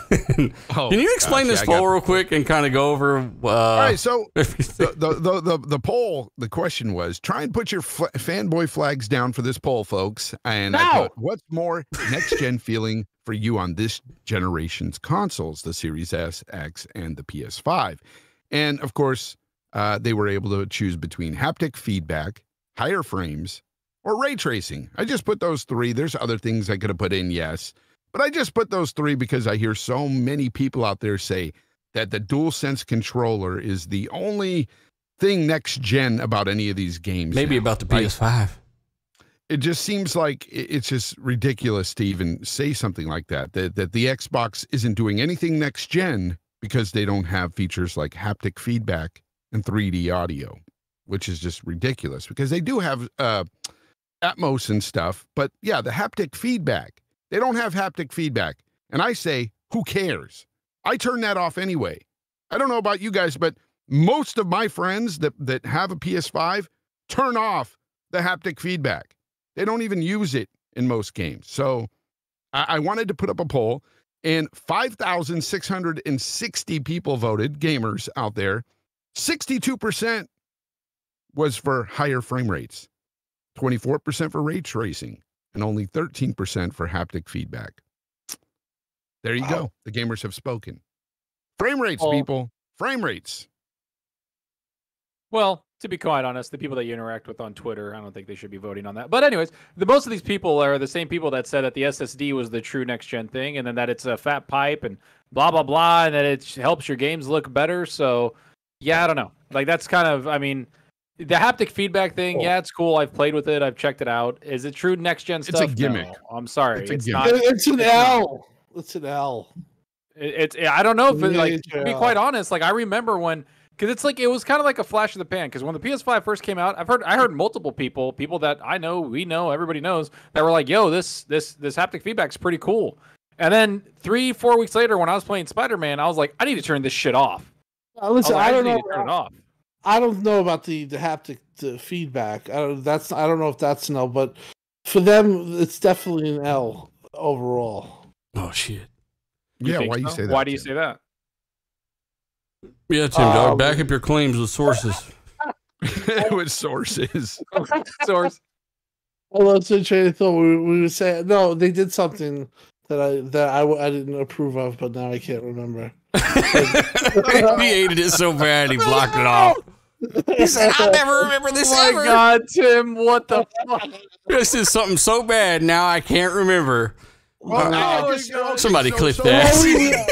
Oh, Can you explain gosh, this yeah, I got poll real quick and kind of go over? Uh, All right, so [LAUGHS] the, the, the, the, the poll, the question was try and put your fl- fanboy flags down for this poll, folks. And I No. put, what's more next gen [LAUGHS] feeling for you on this generation's consoles, the Series S, X, and the PS5? And of course, uh, they were able to choose between haptic feedback, higher frames, or ray tracing. I just put those three. There's other things I could have put in, yes. But I just put those three because I hear so many people out there say that the DualSense controller is the only thing next gen about any of these games. maybe now. about the Like, PS5. it just seems like it's just ridiculous to even say something like that. That that the Xbox isn't doing anything next gen because they don't have features like haptic feedback and 3D audio, which is just ridiculous because they do have uh Atmos and stuff, but yeah, the haptic feedback. They don't have haptic feedback. And I say, who cares? I turn that off anyway. I don't know about you guys, but most of my friends that that have a PS5 turn off the haptic feedback. They don't even use it in most games. So I, I wanted to put up a poll, and 5,660 people voted, gamers out there. 62% was for higher frame rates, 24% for ray tracing, and only 13% for haptic feedback. There you go. The gamers have spoken. Frame rates, Oh. people. Frame rates. Well, to be quite honest, the people that you interact with on Twitter, I don't think they should be voting on that. But anyways, the most of these people are the same people that said that the SSD was the true next gen thing, and then that it's a fat pipe and blah blah blah, and that it helps your games look better. So, yeah, I don't know. Like that's kind of, I mean, the haptic feedback thing, Cool. yeah, it's cool. I've played with it. I've checked it out. Is it true next gen stuff? It's a stuff? gimmick. No, I'm sorry. It's It's, a not. It's an it's not. L. It's an L. It- It's I don't know if it, like to be quite honest, like I remember when because it's like it was kind of like a flash of the pan because when the PS5 first came out, I've heard I heard multiple people, people that I know, we know, everybody knows that were like, "Yo, this this this haptic feedback's pretty cool." And then three four weeks later, when I was playing Spider Man, I was like, "I need to turn this shit off." Uh, I, was listen, like, I I don't just know. need to turn it off. I don't know about the the haptic the feedback. I don't, that's I don't know if that's an L, but for them, it's definitely an L overall. Oh shit. You yeah, why why you say that? Why do you Tim? say that? Yeah, Tim Dog. Um, Back up your claims with sources. [LAUGHS] [LAUGHS] with sources? [LAUGHS] Source. I lost my train of thought. We, we were saying no, they did something that I that I, w- I didn't approve of, but now I can't remember. he hated it so bad he blocked it off. He said, "I'll never remember this [LAUGHS] Oh ever." my god, Tim! What the [LAUGHS] fuck? This is something so bad now I can't remember. Well, uh, I Oh, just- God. okay, Somebody clip so- that. Oh,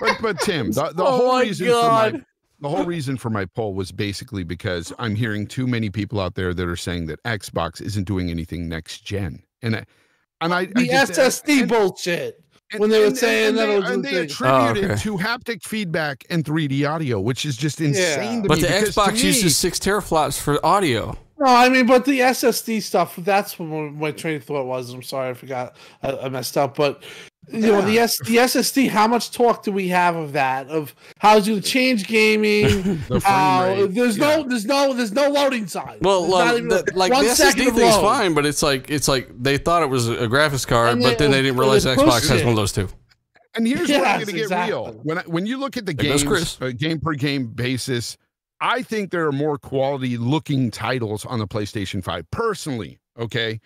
[LAUGHS] but, but Tim, the, the Oh whole my reason for my the whole reason for my poll was basically because I'm hearing too many people out there that are saying that Xbox isn't doing anything next gen, and I, and I I The just- SSD and- bullshit. And- when they were and- saying and that they, it was and they thing. attribute Oh, it okay. to haptic feedback and 3D audio, which is just insane to But me. the because to Xbox me- uses six teraflops for audio. No, I mean, but the SSD stuff, that's what my, my train of thought was. I'm sorry, I forgot. I, I messed up. But, you know, the, S, the SSD, how much talk do we have of that? Of how it's going to change gaming? [LAUGHS] the frame how rate, there's yeah. no, there's no, there's no loading time. Well, There's not uh, even the, like one the SSD of thing's load. fine, but it's like it's like they thought it was a graphics card, And but they- then they didn't realize Xbox pushed has one of those too. And here's where I'm going to get real. When I, when you look at the There games, Chris. uh, game per game basis, I think there are more quality looking titles on the PlayStation 5. Personally, okay,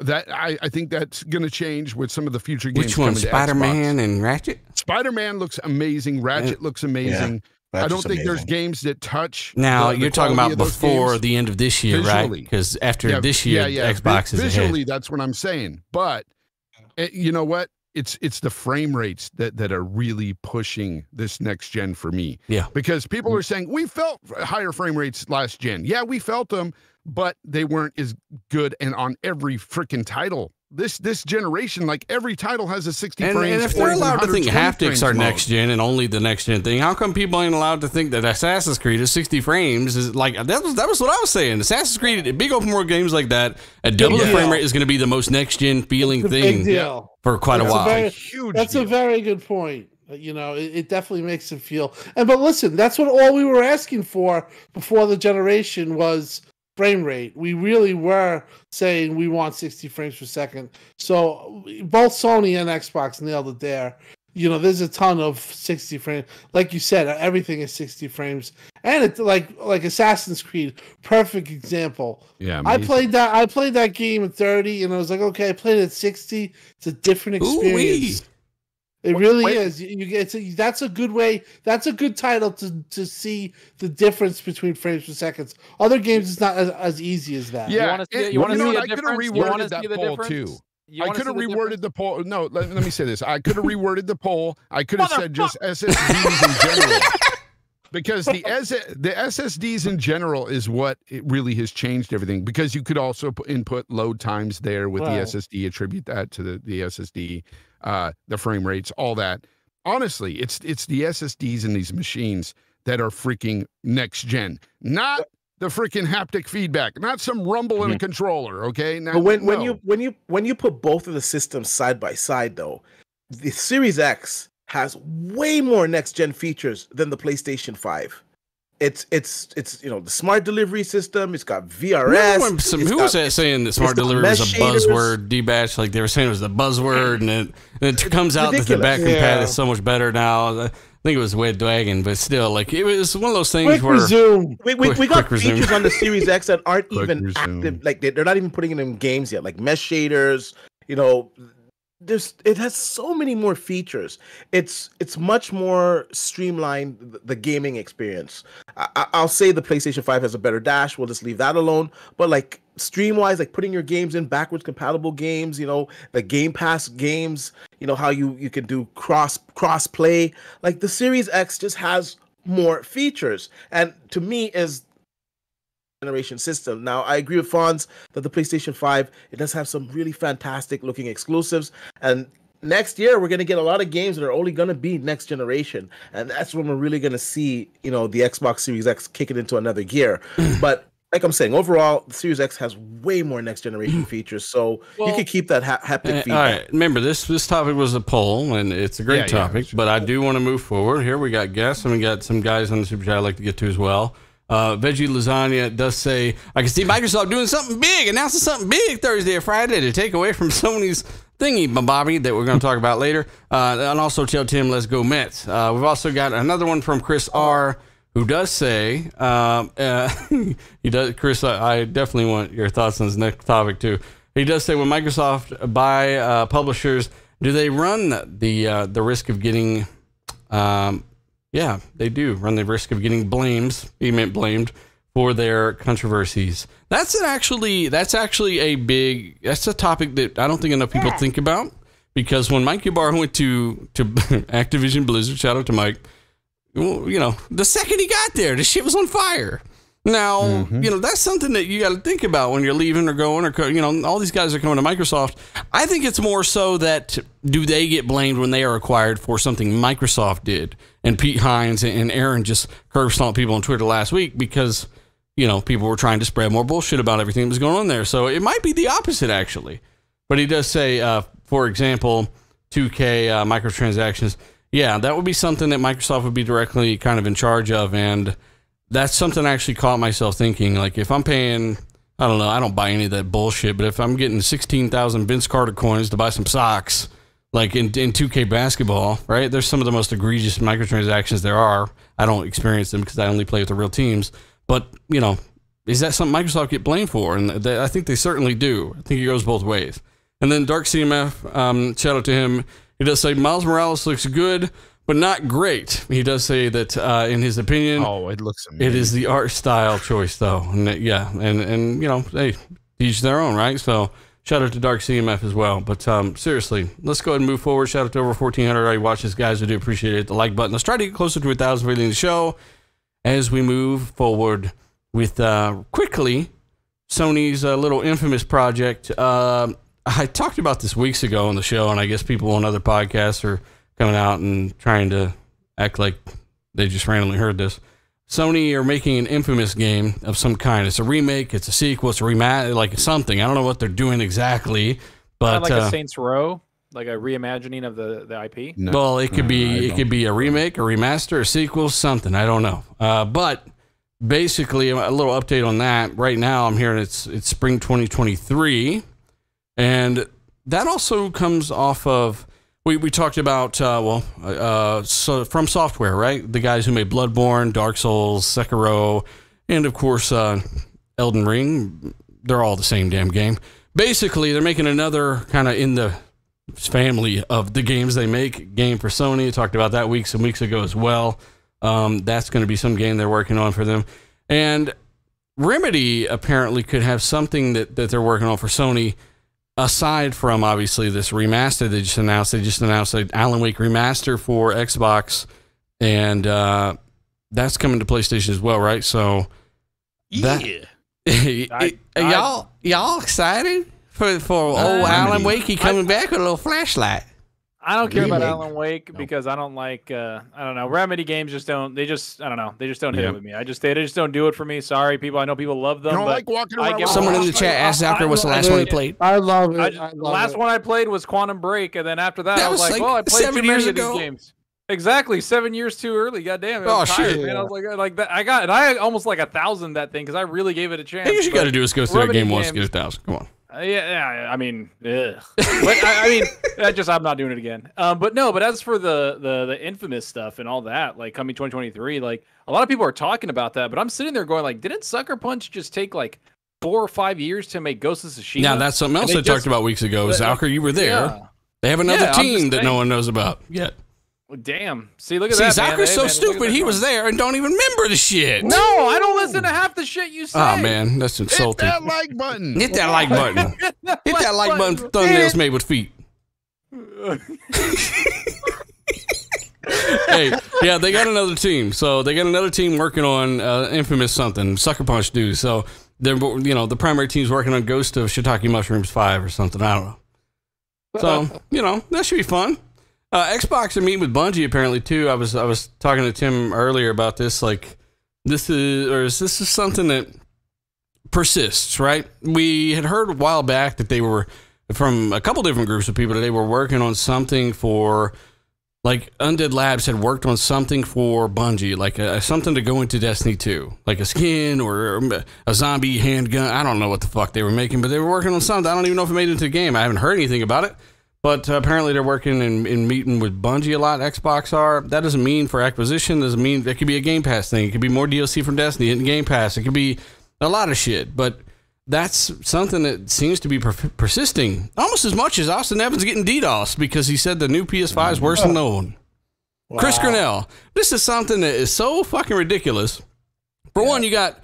that I, I think that's going to change with some of the future games. Which one? Spider Man and Ratchet? Spider Man looks amazing. Ratchet looks amazing. I That's don't just think there's games that touch. Now the- the you're talking about before games. the end of this year, right? Because after Yeah, this year, yeah, yeah. Xbox Vi- is visually. ahead. That's what I'm saying. But eh, you know what? It's it's the frame rates that that are really pushing this next gen for me. Yeah. Because people are saying we felt higher frame rates last gen. Yeah, we felt them, but they weren't as good and on every freaking title. This this generation, like every title has a 60 And, frames. and if or they're allowed to think 120 haptics frames are mode. next gen and only the next gen thing, how come people ain't allowed to think that Assassin's Creed is 60 frames? Is like that was that was what I was saying. Assassin's Creed, big open world games like that, a double the frame rate is going to be the most next gen feeling thing for quite That's a a while. very- huge. That's a very good point. You know, it, it definitely makes it feel. And but listen, that's what all we were asking for before the generation was frame rate. We really were saying we want 60 frames per second. So both Sony and Xbox nailed it there. You know, there's a ton of 60 frames. Like you said, everything is 60 frames. And it's like like Assassin's Creed, perfect example. yeah. I played that. I played that game at 30, and I was like, okay, I played it at 60. It's a different Ooh-wee. Experience. It really Wait. is. You, you get it's a, that's a good way. That's a good title to to see the difference between frames per seconds. Other games, it's not as, as easy as that. Yeah, wanna see- and you wanna know see what? a I could have difference? You wanna reworded that see the poll difference? too. You I could have see the reworded difference? the poll. No, let, let me say this. I could have [LAUGHS] reworded the poll. I could have said just SSDs in general. [LAUGHS] Because the S- the SSDs in general is what it really has changed everything. Because you could also input load times there with Right. the SSD, attribute that to the, the SSD, uh, the frame rates, all that. Honestly, it's it's the SSDs in these machines that are freaking next gen, not the freaking haptic feedback, not some rumble in a controller. Okay, now But when, when you when you when you put both of the systems side by side, though, the Series X has way more next gen features than the PlayStation Five. It's it's it's you know the smart delivery system. It's got VRS. Remember when some, it's who got- was that saying that smart delivery was a buzzword? D-batch, like they were saying it was the buzzword, and it, and it comes out that the ridiculous. back compat Yeah. is so much better now. I think it was Wed Dragon, but still, like it was one of those things Quick where resume. We, we, Quick- we got quick resume. features on the [LAUGHS] Series X that aren't even resume. active. Like they, they're not even putting it in games yet. Like mesh shaders. You know, there's it has so many more features. It's it's much more streamlined the gaming experience. I, I- I'll say the PlayStation Five has a better dash. We'll just leave that alone. But like stream wise, like putting your games in backwards compatible games. You know, the Game Pass games. You know how you you can do cross cross play. Like the Series X just has more features, and to me is generation system. Now, I agree with Fonz that the PlayStation 5 it does have some really fantastic looking exclusives, and next year we're going to get a lot of games that are only going to be next generation, and that's when we're really going to see you know the Xbox Series X kicking into another gear. [CLEARS THROAT] but like I'm saying, overall, the Series X has way more next generation [CLEARS THROAT] features, so you Well- can keep that ha- haptic Uh, feedback. right. Remember this this topic was a poll, and it's a great Yeah, yeah, topic. sure. but I do want to move forward. Here we got guests, and we got some guys on the super chat I'd like to get to as well. Uh, Veggie Lasagna does say, I can see Microsoft doing something big, announcing something big Thursday or Friday to take away from [LAUGHS] Sony's thingy, Bobby, that we're going to talk about later. Uh, and also tell Tim, let's go Mets. Uh, we've also got another one from Chris R., who does say, um, [LAUGHS] uh, he does, Chris, I, I definitely want your thoughts on this next topic too. He does say, when Microsoft buy uh, publishers, do they run the uh, the risk of getting um, yeah, they do run the risk of getting blamed. He meant blamed for their controversies. That's an actually that's actually a big that's a topic that I don't think enough people think about because when Mike Ybarra went to to [LAUGHS] Activision Blizzard, shout out to Mike. Well, you know, the second he got there, the shit was on fire. Now, you know, that's something that you got to think about when you're leaving or going or, you know, all these guys are coming to Microsoft. I think it's more so that do they get blamed when they are acquired for something Microsoft did? And Pete Hines and Aaron just curb stomped people on Twitter last week because, you know, people were trying to spread more bullshit about everything that was going on there. So it might be the opposite, actually. But he does say, uh, for example, 2K uh, microtransactions. Yeah, that would be something that Microsoft would be directly kind of in charge of. And that's something I actually caught myself thinking. Like, if I'm paying, I don't know, I don't buy any of that bullshit, but if I'm getting 16,000 Vince Carter coins to buy some socks, like in, in 2K basketball, right? There's some of the most egregious microtransactions there are. I don't experience them because I only play with the real teams. But, you know, is that something Microsoft get blamed for? And they, I think they certainly do. I think it goes both ways. And then Dark CMF, um, shout out to him. He does say Miles Morales looks good, but not great. He does say that, uh, in his opinion, Oh, it looks amazing. it is the art style choice, though. And that- yeah, and and you know, hey, each their own, right? So shout out to Dark CMF as well. But um, seriously, let's go ahead and move forward. Shout out to over fourteen hundred already watched this, guys. I do appreciate it. The like button. Let's try to get closer to a thousand for the show as we move forward with uh, quickly Sony's uh, little infamous project. Uh, I talked about this weeks ago on the show, and I guess people on other podcasts are coming out and trying to act like they just randomly heard this. Sony are making an infamous game of some kind. It's a remake, it's a sequel, it's a remat, like something. I don't know what they're doing exactly, but like uh, a Saints Row, like a reimagining of the the IP. No. well, it could I be it could be a remake, a remaster, a sequel, something. I don't know. Uh, but basically, a little update on that. Right now, I'm hearing it's it's spring 2023, and that also comes off of we, we talked about uh, well uh, so FromSoftware right the guys who made Bloodborne, Dark Souls, Sekiro, and of course uh, Elden Ring. They're all the same damn game. Basically, they're making another kind of in the family of the games they make game for Sony. Talked about that weeks and weeks ago as well. Um, that's going to be some game they're working on for them. And Remedy apparently could have something that, that they're working on for Sony aside from obviously this remaster they just announced. They just announced an Alan Wake remaster for Xbox, and uh, that's coming to PlayStation as well, right? So, that- [LAUGHS] I- I- y'all y'all excited for for old Alan Remedy. Wakey coming back with a little flashlight? I don't care about Alan Wake because I don't like uh, I don't know Remedy games just don't they just I don't know they just don't hit Yeah. it with me I just they just don't do it for me sorry people I know people love them You don't but like walking around. give with Someone in the chat asked Zucker what's the I last one he played. I love it. I I, love the last it. one I played was Quantum Break and then after that, That I was, was like like well I played seven too many years of these ago. games exactly seven years too early god damn it Oh, I'm tired, shit. man I was like like that I got and I almost like a thousand that thing because I really gave it a chance Hey, you got to do is go through a Remedy game once to get a thousand. Come on. Uh, yeah, yeah, I mean, ugh. but I, I mean, [LAUGHS] I just I'm not doing it again. Um, but no, but as for the the the infamous stuff and all that, like coming 2023, like a lot of people are talking about that, but I'm sitting there going, like, didn't Sucker Punch just take like four or five years to make Ghost of Tsushima? Now that's something else I they talked just- about weeks ago. but- Zalker, you were there. Yeah. They have another Yeah, team just that no one knows about yet. Damn. See, look at See, that. man. Zalker's Hey, so stupid. He was there and don't even remember the shit. No, I don't listen to half the shit you say. Oh man, that's insulting. Hit that like button. Hit that like button. [LAUGHS] Hit that like button. for Thumbnails made with feet. [LAUGHS] hey, yeah, they got another team. So they got another team working on uh, infamous something, Sucker Punch do. So they're you know the primary team's working on Ghost of Shiitake Mushrooms Five or something. I don't know. So you know that should be fun. Uh, Xbox are meeting with Bungie apparently too. I was I was talking to Tim earlier about this. Like this is or is this is something that persists, right? We had heard a while back that they were from a couple different groups of people that they were working on something for like Undead Labs had worked on something for Bungie, like a, something to go into Destiny 2, like a skin or a zombie handgun. I don't know what the fuck they were making, but they were working on something. I don't even know if it made it into the game. I haven't heard anything about it. But uh, apparently they're working in, in meeting with Bungie a lot. Xbox are. That doesn't mean for acquisition. Doesn't mean it could be a Game Pass thing. It could be more DLC from Destiny in Game Pass. It could be a lot of shit. But that's something that seems to be per- persisting almost as much as Austin Evans getting DDoS because he said the new PS5 is worse than the old. Wow. Chris Grannell, this is something that is so fucking ridiculous. For yeah. one, you got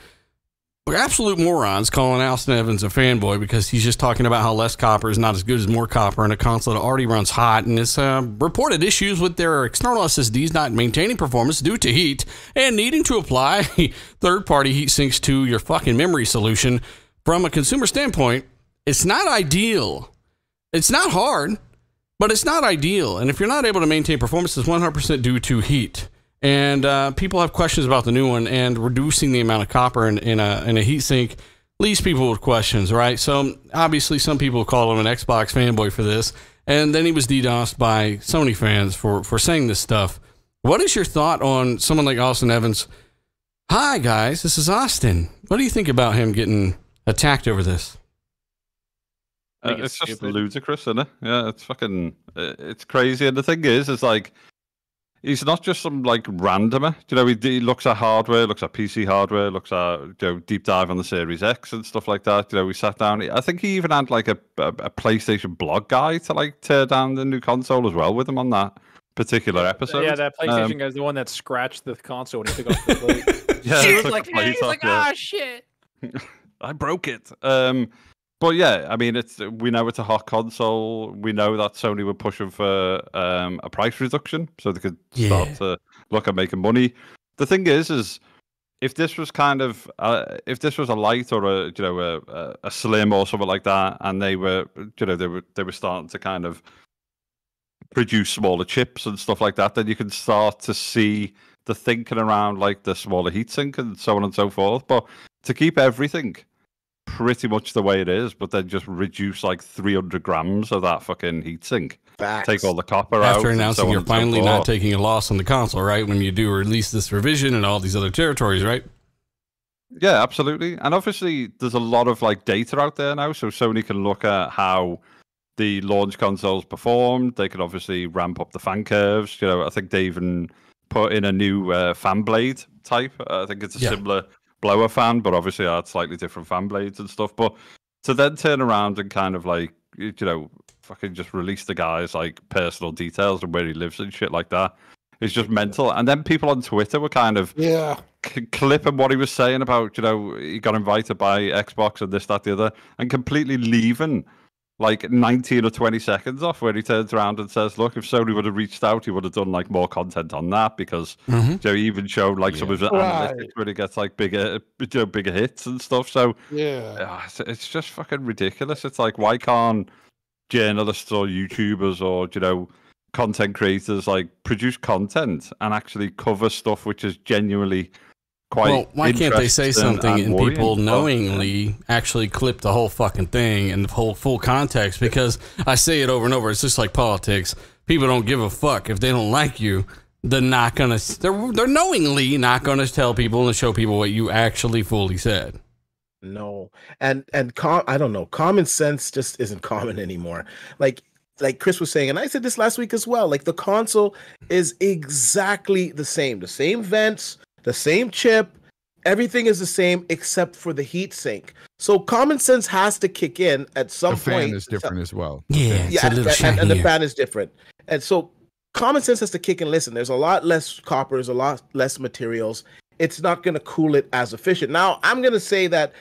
absolute morons calling Austin Evans a fanboy because he's just talking about how less copper is not as good as more copper in a console that already runs hot and it's uh, reported issues with their external SSDs not maintaining performance due to heat and needing to apply [LAUGHS] third-party heat sinks to your fucking memory solution from a consumer standpoint, it's not ideal. It's not hard, but it's not ideal. And if you're not able to maintain performance, it's 100% due to heat. And uh, people have questions about the new one and reducing the amount of copper in, in, a, in a heat sink leaves people with questions, right? So obviously, some people call him an Xbox fanboy for this. And then he was DDoSed by Sony fans for, for saying this stuff. What is your thought on someone like Austin Evans? Hi, guys, this is Austin. What do you think about him getting attacked over this. Uh, it's, just ludicrous, isn't it? Yeah, it's fucking, uh, it's crazy. And the thing is, it's like, he's not just some like randomer. You know, he, he, looks at hardware, looks at PC hardware, looks at you know deep dive on the Series X and stuff like that. You know, we sat down. I think he even had like a, a, a PlayStation blog guy to like tear down the new console as well with him on that particular episode. Yeah, that PlayStation um, guy's the one that scratched the console when he took off the plate. [LAUGHS] yeah, he was like, hey, he's like, ah, oh, shit. [LAUGHS] I broke it. Um, but yeah, I mean, it's we know it's a hot console. We know that Sony were pushing for um, a price reduction so they could yeah. start to look at making money. The thing is, is if this was kind of uh, if this was a light or a you know a, a slim or something like that, and they were you know they were they were starting to kind of produce smaller chips and stuff like that, then you can start to see the thinking around like the smaller heatsink and so on and so forth. But to keep everything pretty much the way it is, but then just reduce like 300 grams of that fucking heatsink. Take all the copper After out. After announcing so you're finally so not taking a loss on the console, right? When you do release this revision and all these other territories, right? Yeah, absolutely. And obviously, there's a lot of like data out there now, so Sony can look at how the launch consoles performed. They can obviously ramp up the fan curves. You know, I think they even put in a new uh, fan blade type. I think it's a yeah. similar blower fan, but obviously I had slightly different fan blades and stuff. But to then turn around and kind of like you know fucking just release the guy's like personal details and where he lives and shit like that is just mental. And then people on Twitter were kind of yeah c- clipping what he was saying about you know he got invited by Xbox and this that the other and completely leaving like 19 or 20 seconds off where he turns around and says, Look, if Sony would have reached out, he would have done like more content on that because mm-hmm. you know, he even showed like yeah. some of the right. analytics where he gets like bigger you know, bigger hits and stuff. So yeah, it's, it's just fucking ridiculous. It's like, why can't journalists or YouTubers or, you know, content creators like produce content and actually cover stuff which is genuinely quite. Well, why can't they say something and, and people knowingly actually clip the whole fucking thing and the whole full context? Because I say it over and over. It's just like politics. People don't give a fuck if they don't like you. They're not gonna. They're they're knowingly not gonna tell people and show people what you actually fully said. No, and and com- I don't know. Common sense just isn't [LAUGHS] common anymore. Like like Chris was saying, and I said this last week as well. Like the console is exactly the same. The same vents, the same chip, everything is the same except for the heat sink. So common sense has to kick in at some point. the fan point. is different as well. Yeah, yeah, and, and, and, the fan is different. And so common sense has to kick in. Listen, there's a lot less copper, there's a lot less materials. It's not going to cool it as efficient. Now, I'm going to say that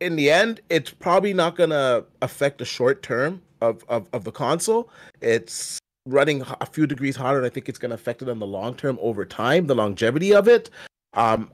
in the end, it's probably not going to affect the short term of, of, of the console. It's running a few degrees hotter, and I think it's going to affect it in the long term over time, the longevity of it. Um,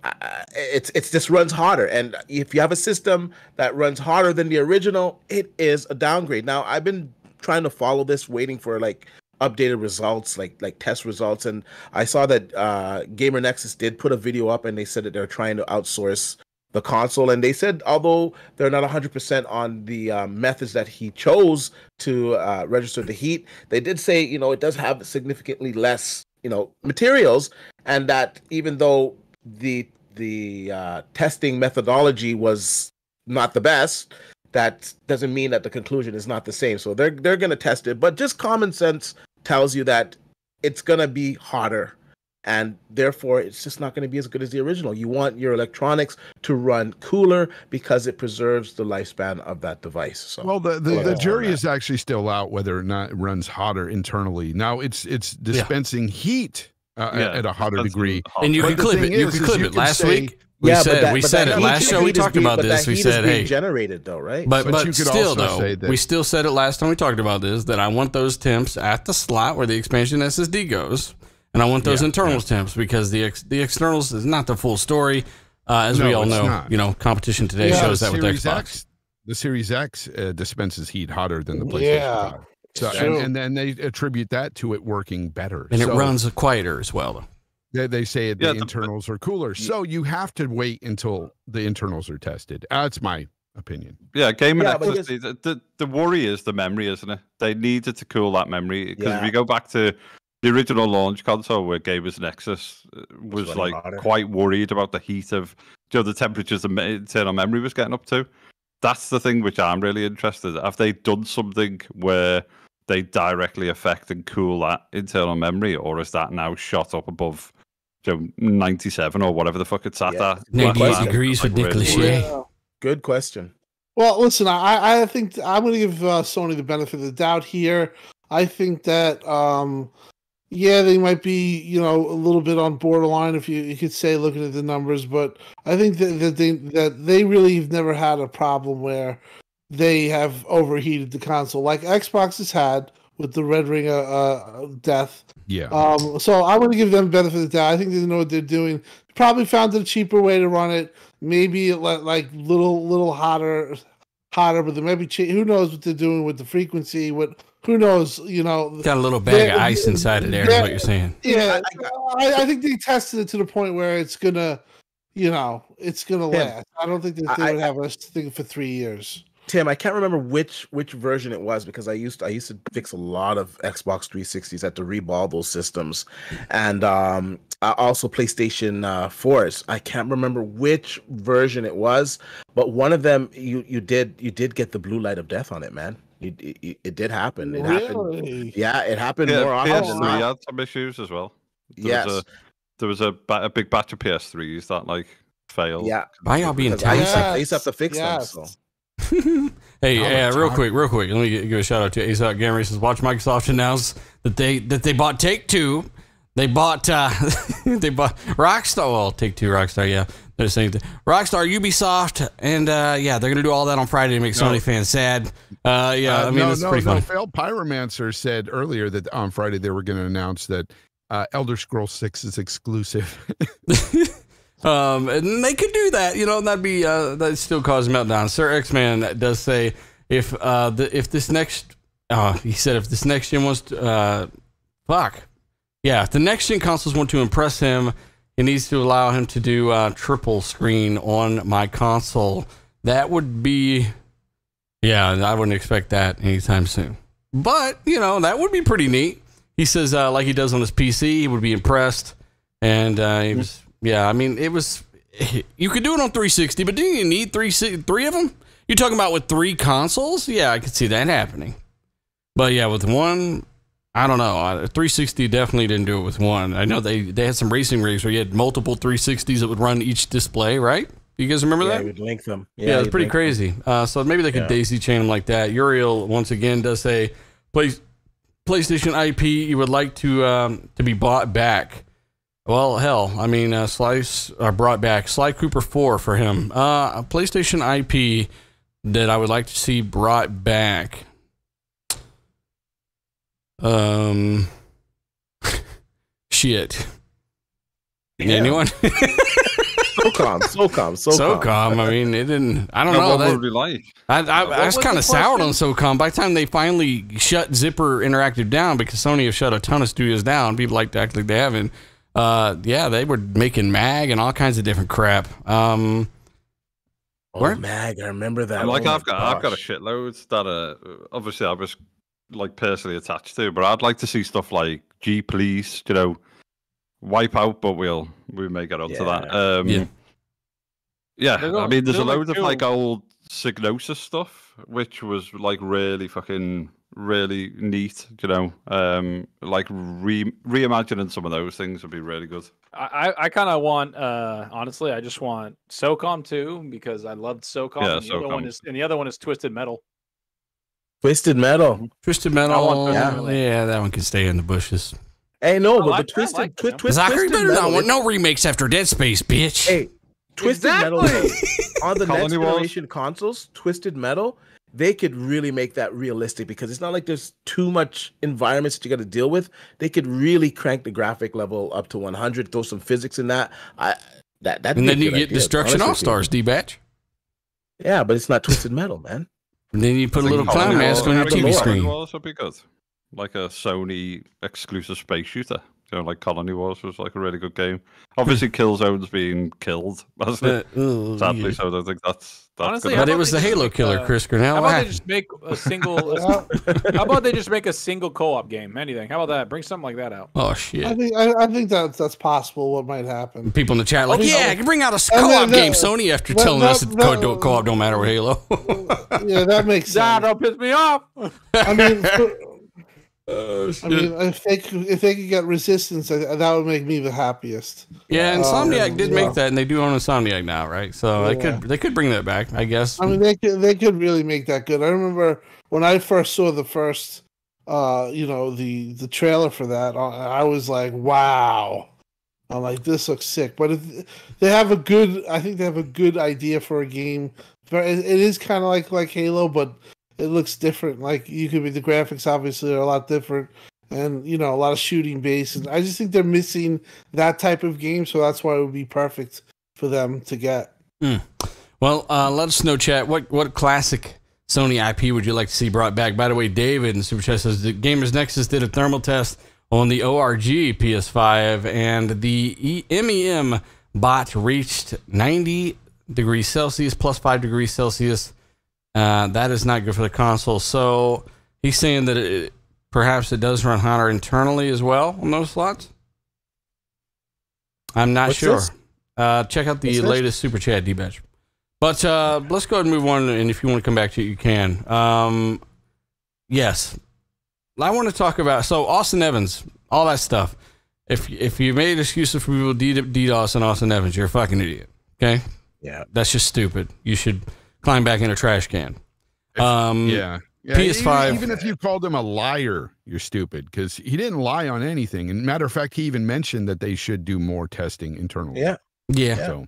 it's it's just runs hotter, and if you have a system that runs hotter than the original, it is a downgrade. Now, I've been trying to follow this, waiting for like updated results, like like test results, and I saw that uh, Gamer Nexus did put a video up, and they said that they're trying to outsource the console, and they said although they're not 100% on the uh, methods that he chose to uh, register the heat, they did say you know it does have significantly less you know materials, and that even though the the uh, testing methodology was not the best, that doesn't mean that the conclusion is not the same. So they're they're gonna test it, but just common sense tells you that it's gonna be hotter, and therefore it's just not gonna be as good as the original. You want your electronics to run cooler because it preserves the lifespan of that device. So Well, the, the, the jury is actually still out whether or not it runs hotter internally. Now it's it's dispensing heat uh, Yeah, at a hotter depends degree. how- And you But can clip thing it. You is, can clip you it. can Last say- week we Yeah, but said that- we but said it last show. We talked being- about but this. that We heat said, is being hey, generated though, right? But But but, you could still also though, say that- we still said it last time we talked about this that I want those temps at the slot where the expansion SSD goes, and I want those Yeah, internals temps because the ex- the externals is not the full story. Uh, as we all know, not. you know, competition today Yeah, shows that with Xbox. X, the Series X uh, dispenses heat hotter than the PlayStation Yeah. 5. So, True. and, and then they attribute that to it working better. and it runs quieter as well. They, they say the Yeah, the- internals are cooler. So you have to wait until the internals are tested. That's my opinion. Yeah, Game Yeah, and but the, the, the worry is the memory, isn't it? They needed to cool that memory because if you go back to the original launch console where Gamers Nexus uh, was like hotter. quite worried about the heat of you know, the temperatures the internal memory was getting up to. That's the thing which I'm really interested. Have they done something where they directly affect and cool that internal memory, or is that now shot up above you know, 97 or whatever the fuck it's at? Yeah. at? 98 Black- degrees for like, Dick really Lachey. worried. Good question. Well, listen, I I think I'm going to give uh, Sony the benefit of the doubt here. I think that um, yeah, they might be you know a little bit on borderline if you, you could say looking at the numbers, but I think that, that they that they really have never had a problem where they have overheated the console like Xbox has had with the Red Ring uh, uh, death. Yeah. Um, so I'm going to give them benefit of the doubt. I think they know what they're doing. Probably found a cheaper way to run it. Maybe li- like little little hotter, hotter, but they maybe cha- who knows what they're doing with the frequency. What who knows? You know. Got a little bag of ice inside of there. Is yeah. what you're saying? Yeah, I, I think they tested it to the point where it's gonna, you know, it's gonna Tim, last. I don't think that they I- would have us thing for three years. Tim, I can't remember which which version it was because I used I used to fix a lot of Xbox 360s at to reball those systems, and um, I also PlayStation uh, 4s. I can't remember which version it was, but one of them you you did you did get the blue light of death on it, man. You, it, it did happen. It happened. Really? Yeah, it happened Yeah, more often PS3 had some issues as well. There Yes. was a, there was a, ba- a big batch of PS3s that like failed. Yeah. Why y'all being Because I used, to. I used to have to fix Yes. them. So hey, uh, real quick, real quick. Let me give a shout out to Out Gamer. He says, "Watch Microsoft announce that they that they bought Take Two. They bought uh, [LAUGHS] they bought Rockstar. Well, Take Two, Rockstar. Yeah, they're saying that. Rockstar, Ubisoft, and uh, yeah, they're gonna do all that on Friday to make No. Sony fans sad. Uh, yeah, Uh, I mean, no, it's no, pretty no. funny. Failed Pyromancer said earlier that on Friday they were going to announce that uh, Elder Scrolls Six is exclusive. [LAUGHS] Um, and they could do that, you know, and that'd be uh, that still cause meltdown. Sir X Man does say if uh the if this next uh he said if this next gen wants to uh fuck yeah if the next gen consoles want to impress him, it needs to allow him to do uh triple screen on my console. That would be yeah, I wouldn't expect that anytime soon. But you know that would be pretty neat. He says uh, like he does on his PC, he would be impressed. And uh, he was, yeah, I mean, it was, you could do it on 360, but do you need three, three of them? You're talking about with three consoles? Yeah, I could see that happening. But yeah, with one, I don't know. Uh, 360 definitely didn't do it with one. I know they, they had some racing rigs where you had multiple 360s that would run each display, right? You guys remember yeah, that? would link them. Yeah, it's pretty crazy. Uh, so maybe they could Yeah. daisy chain them like that. Uriel once again does say, "Play PlayStation IP you would like to um, to be bought back." Well, hell, I mean, uh, Slice uh, brought back Sly Cooper Four for him. Uh, a PlayStation IP that I would like to see brought back. Um, [LAUGHS] shit. Anyone? SOCOM, SOCOM, SOCOM. [LAUGHS] SOCOM. I mean, it didn't. I don't Now, know. what That, would we like? I, I, I was was kind of soured on question? SOCOM. By the time they finally shut Zipper Interactive down, because Sony have shut a ton of studios down, people like to act like they haven't. Uh, yeah, they were making mag and all kinds of different crap. Um, Oh, Mag, I remember that. And like Oh I've got, I've got a gosh. shitload that uh, obviously I was like personally attached to, but I'd like to see stuff like G Police, you know, Wipeout, but we'll we may get onto that. Yeah. Um, Yeah. yeah, They're I mean, there's a they're like load of two- like old Psygnosis stuff, which was like really fucking really neat, you know. Um, like re reimagining some of those things would be really good. I, I, I kind of want, uh, honestly, I just want SOCOM 2 because I loved SOCOM. Yeah, and the other one is, and the other one is Twisted Metal. Twisted Metal. Twisted Metal. want Yeah. Twisted yeah, that one can stay in the bushes. Hey, no, I but like- the Twisted, like twi- twi- Zachary Twisted better Metal. not no remakes after Dead Space, bitch. Hey, Twisted Metal Exactly. though, on the [LAUGHS] Colony next Wars. generation consoles, Twisted Metal, they could really make that realistic because it's not like there's too much environments that you got to deal with. They could really crank the graphic level up to 100, throw some physics in that. I that that. and then you get Destruction All Stars, D batch. Yeah, but it's not Twisted Metal, man. And then you put a little Colony clown mask on your the TV lore. Colony screen. Wars would be good, like a Sony exclusive space shooter. You know, like Colony Wars was like a really good game. Obviously, Killzone's being killed, hasn't it? Uh, ooh, Sadly, yeah. so I don't think that's that's Honestly, But it was the Halo make, killer, uh, Chris Cornell. How What about they [LAUGHS] just make a single? [LAUGHS] how about they just make a single co-op game? Anything? How about that? Bring something like that out. Oh I shit! think I, I think that that's possible. What might happen? People in the chat like, Oh, yeah, no. I can bring out a co-op then game. the- Sony after that- telling that- us that that- co- co-op don't matter with Halo. yeah, that makes [LAUGHS] That sense. don't piss me off. I mean, for- oh, I mean, if they could, if they could get resistance, I- that would make me the happiest. yeah, and Oh, Insomniac did yeah. make that, and they do own Insomniac now, right? So they could they could bring that back, I guess. I mean, they could they could really make that good. I remember when I first saw the first, uh, you know, the the trailer for that. I, I was like, wow. I'm like, this looks sick. But if they have a good, I think they have a good idea for a game. Ver- It it is kind of like like Halo, but it looks different. Like you could be the graphics obviously are a lot different, and you know a lot of shooting base. And I just think they're missing that type of game, so that's why it would be perfect for them to get. Well, uh, let us know, chat. What what classic Sony IP would you like to see brought back? By the way, David in Super Chat says the Gamers Nexus did a thermal test on the ORG PS5, and the MEM bot reached 90 degrees Celsius plus five degrees Celsius. Uh, that is not good for the console. So he's saying that it, perhaps it does run hotter internally as well on those slots. I'm not What's sure. Uh, check out the What's this? latest super chat, D batch. But uh, let's go ahead and move on. And if you want to come back to it, you can. Um, yes, I want to talk about so Austin Evans, all that stuff. If if you made excuses for people DDoS and Austin Evans, you're a fucking idiot. Okay, Yeah. that's just stupid. You should climb back in a trash can. Um, Yeah. yeah PS5 Even, even if you called him a liar, you're stupid because he didn't lie on anything. And matter of fact, he even mentioned that they should do more testing internally. Yeah. yeah, So,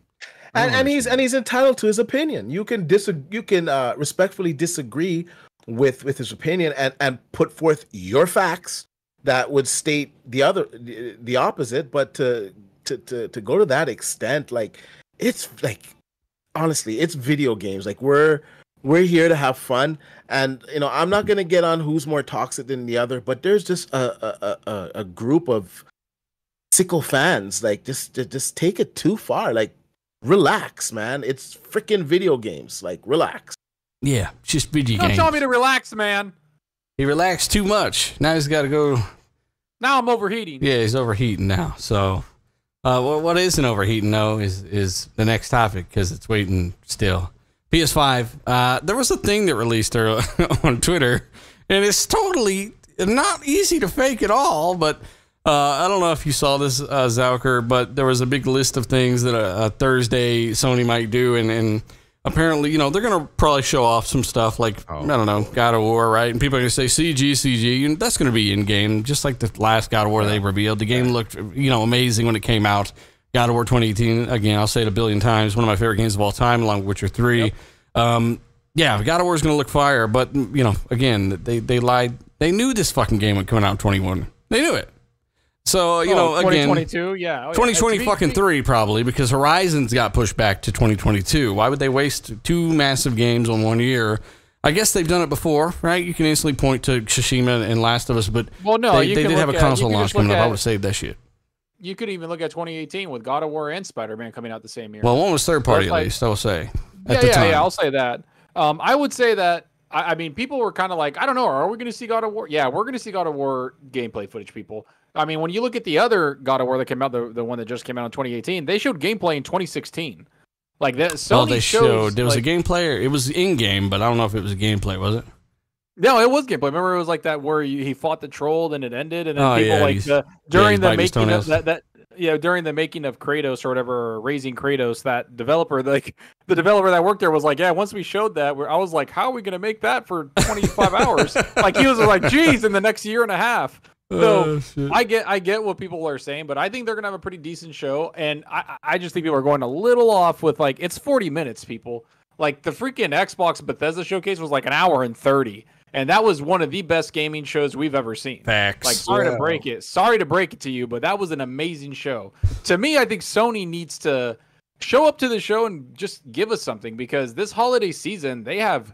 and, and he's and he's entitled to his opinion. You can dis you can uh, respectfully disagree with with his opinion and and put forth your facts that would state the other the, the opposite. But to, to to to go to that extent, like it's like honestly, it's video games. Like we're we're here to have fun, and you know I'm not gonna get on who's more toxic than the other, but there's just a a a, a- a group of sickle fans like just just just take it too far like relax, man. It's freaking video games. Like, relax. yeah. It's just video Don't games. tell me to relax, man. he relaxed too much. Now he's got to go Now I'm overheating. Yeah, he's overheating now. So, uh, what, what isn't overheating though is is the next topic because it's waiting still. PS5. Uh, there was a thing that released early [LAUGHS] on Twitter, and it's totally not easy to fake at all. But uh, I don't know if you saw this, uh, Zauker, but there was a big list of things that a, a Thursday Sony might do, and and apparently, you know, they're gonna probably show off some stuff like I don't know, God of War, right? And people are gonna say CG, CG, and that's gonna be in game, just like the last God of War they revealed. The game looked, you know, amazing when it came out. God of War 2018, again, I'll say it a billion times, one of my favorite games of all time, along with Witcher 3. Um, yeah, God of War is gonna look fire, but you know, again, they they lied. They knew this fucking game would come out in 21. They knew it. So you know, again, 2022, yeah, Oh, 2020 To be- fucking three probably because Horizons got pushed back to 2022. Why would they waste two massive games on one year? I guess they've done it before, right? You can instantly point to Tsushima and Last of Us, but Well, no, they, they did have a look at- console launch coming up. I would have saved that shit. You could even look at 2018 with God of War and Spider Man coming out the same year. Well, one was third party it's at least. I will say at yeah, yeah, time. yeah. I'll say that. Um, I would say that. I, I mean, people were kind of like, I don't know, are we going to see God of War? Yeah, we're going to see God of War gameplay footage. People. I mean, when you look at the other God of War that came out, the, the one that just came out in 2018, they showed gameplay in 2016. Like that. Oh, Sony oh, they shows, showed there was like- a gameplay. It was in game, but I don't know if it was a gameplay. Was it? No, it was gameplay. Remember, it was like that where you, he fought the troll, then it ended, and then Oh, people yeah, like the, during he's the making of that that yeah during the making of Kratos or whatever, or raising Kratos, that developer like [LAUGHS] the developer that worked there was like, yeah, once we showed that, we're, I was like, how are we gonna make that for 25 hours? [LAUGHS] Like he was like, geez, in the next year and a half. Oh, So I get I get what people are saying, but I think they're gonna have a pretty decent show, and I I just think people are going a little off with like it's 40 minutes, people. Like the freaking Xbox Bethesda showcase was like an hour and 30, and that was one of the best gaming shows we've ever seen. Facts. Like sorry Yeah. to break it, sorry to break it to you, but that was an amazing show. To me, I think Sony needs to show up to the show and just give us something because this holiday season they have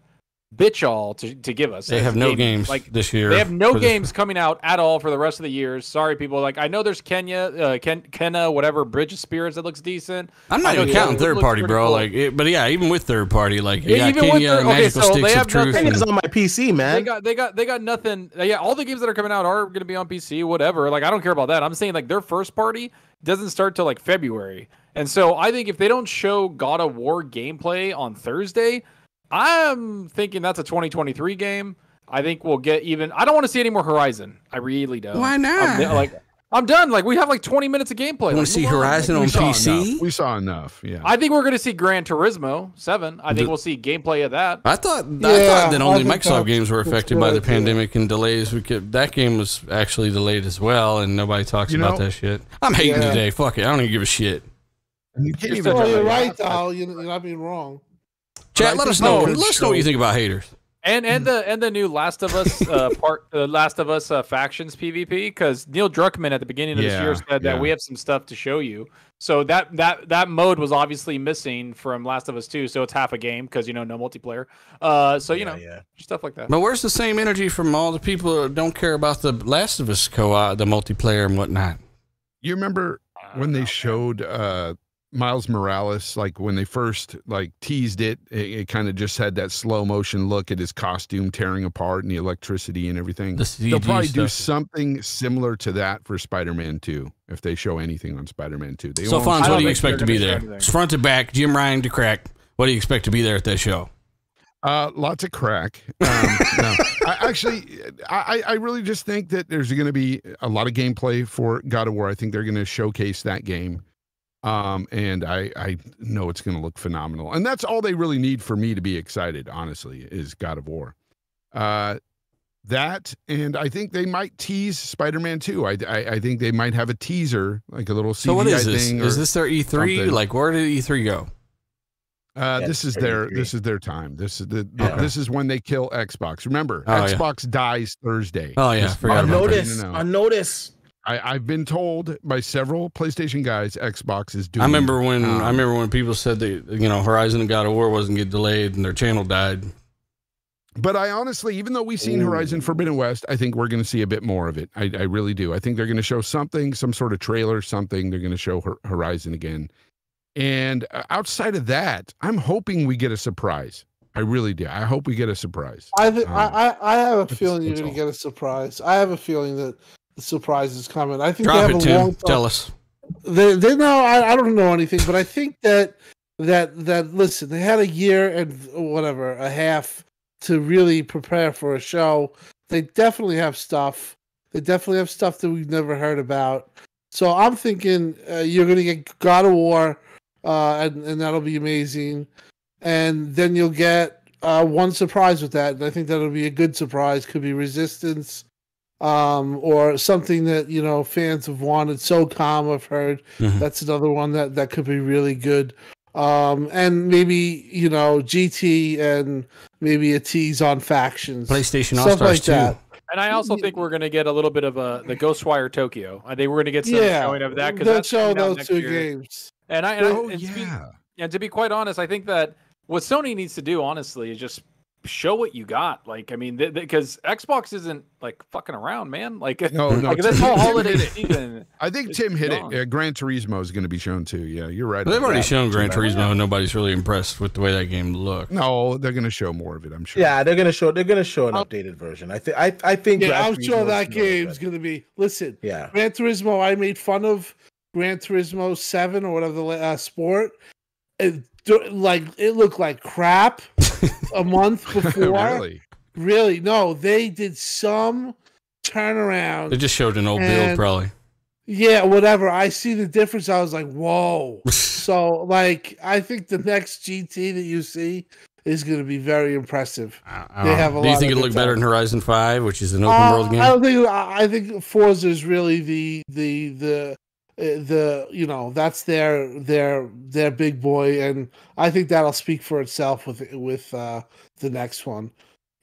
bitch all to, to give us. they have no games Like this year. they have no for this- games coming out at all for the rest of the years. Sorry, people. Like I know there's Kenya, uh, Ken, Kenna, whatever Bridge of Spirits that looks decent. I'm not even counting third party, bro. cool. Like, it, but yeah, even with third party, like Yeah, got even with Kenya, third- okay, Magical so they have of Truth. nothing- It's and- on my PC, man. They got they got they got nothing. Yeah, all the games that are coming out are going to be on PC, whatever. Like I don't care about that. I'm saying like their first party doesn't start till like February, and so I think if they don't show God of War gameplay on Thursday, I'm thinking that's a 2023 game. I think we'll get even. I don't want to see any more Horizon. I really don't. Why I'm, not? like I'm done. Like we have like 20 minutes of gameplay. You Like, want to see move on. Horizon on we PC? enough. We saw enough. Yeah. I think we're going to see Gran Turismo 7. I think The- we'll see gameplay of that. I thought I thought that only think Microsoft games were affected a by the idea. pandemic and delays. We could, that game was actually delayed as well, and nobody talks You about know- that shit. I'm hating Yeah. today. Fuck it. I don't even give a shit. You can't You're even still Well, Yeah, you're right, Al. You're, you're not being wrong. Chat, let us know. Let could us know what you think about haters. And and the and the new Last of Us uh, [LAUGHS] part, uh, Last of Us uh, factions PvP, because Neil Druckmann at the beginning of this year said that we have some stuff to show you. So that that that mode was obviously missing from Last of Us 2, so it's half a game because you know no multiplayer. Uh, so you Yeah, know yeah. stuff like that. But where's the same energy from all the people that don't care about the Last of Us co-op, the multiplayer and whatnot? You remember when they showed uh Miles Morales, like when they first like teased it, it, it kind of just had that slow motion look at his costume tearing apart and the electricity and everything. The They'll probably do something similar to that for Spider-Man 2 if they show anything on Spider-Man 2. They So, Fonz, what don't you expect to be there? Front to back, Jim Ryan to crack. What do you expect to be there at that show? Uh, lots of crack. Um, [LAUGHS] no. I, actually, I, I really just think that there's going to be a lot of gameplay for God of War. I think they're going to showcase that game. Um, and I, I know it's going to look phenomenal. And that's all they really need for me to be excited, honestly, is God of War. Uh, that, and I think they might tease Spider Man 2. I, I, I think they might have a teaser, like a little CGI So what is this? thing. Is this their E3? something. Like where did E3 go? Uh, Yeah, this is it's their 33. this is their time. This is the, the- Okay. this is when they kill Xbox. Remember, Oh, yeah. Xbox dies Thursday. Oh, yeah, Just- forgot On about that. notice, No, no, no. on notice. I, I've been told by several PlayStation guys Xbox is doing. I remember when um, I remember when people said that you know Horizon and God of War wasn't get delayed and their channel died. But I honestly, even though we've seen Horizon Forbidden West, I think we're going to see a bit more of it. I, I really do. I think they're going to show something, some sort of trailer, something. They're going to show Hor- Horizon again. And uh, outside of that, I'm hoping we get a surprise. I really do. I hope we get a surprise. I think Um, I, I I have a that's- feeling you're going to get a surprise. I have a feeling that the surprise is coming. I think Drop they it, have a long Tim. Tell us. They they know I, I don't know anything, but I think that that that listen, they had a year and whatever a half to really prepare for a show. They definitely have stuff. They definitely have stuff that we've never heard about. So I'm thinking uh, you're gonna get God of War, uh, and and that'll be amazing. And then you'll get uh, one surprise with that, and I think that'll be a good surprise. Could be Resistance, um, or something that you know fans have wanted. SOCOM, I've heard. Mhm. That's another one that that could be really good. Um, and maybe you know GT and maybe a tease on factions. PlayStation All Stars like that. And I also think we're going to get a little bit of a the Ghostwire Tokyo. I think we're going to get some yeah, showing of that because they'll that's show coming out those next two year. games. And I, and, I- Oh and to be, and to be quite honest, I think that what Sony needs to do, honestly, is just show what you got. Like, I mean, because Xbox isn't like fucking around, man. Like, No, no. [LAUGHS] like this whole holiday hit season. I think Tim hit gone. it. Uh, Gran Turismo is going to be shown too. Yeah, you're right. They've already that. shown Gran Turismo, and nobody's really impressed with the way that game looked. No, they're going to show more of it. I'm sure. Yeah, they're gonna show. They're gonna show an I'll- updated version. I think. I. I think. Yeah, Gran I'm sure Turismo that is really game's going to be. Listen, Yeah. Gran Turismo, I made fun of Gran Turismo 7 or whatever the uh, sport. It, like it looked like crap [LAUGHS] a month [LAUGHS] before. really. Really? No, they did some turnaround. They just showed an old build, probably. yeah, whatever. I see the difference. I was like, whoa. [LAUGHS] so, like, I think the next GT that you see is going to be very impressive. I They have a Do you think it'll look better in Horizon Five, which is an open Uh, world game? I don't think. I think Forza is really the the the uh, the you know that's their their their big boy, and I think that'll speak for itself with with uh, the next one.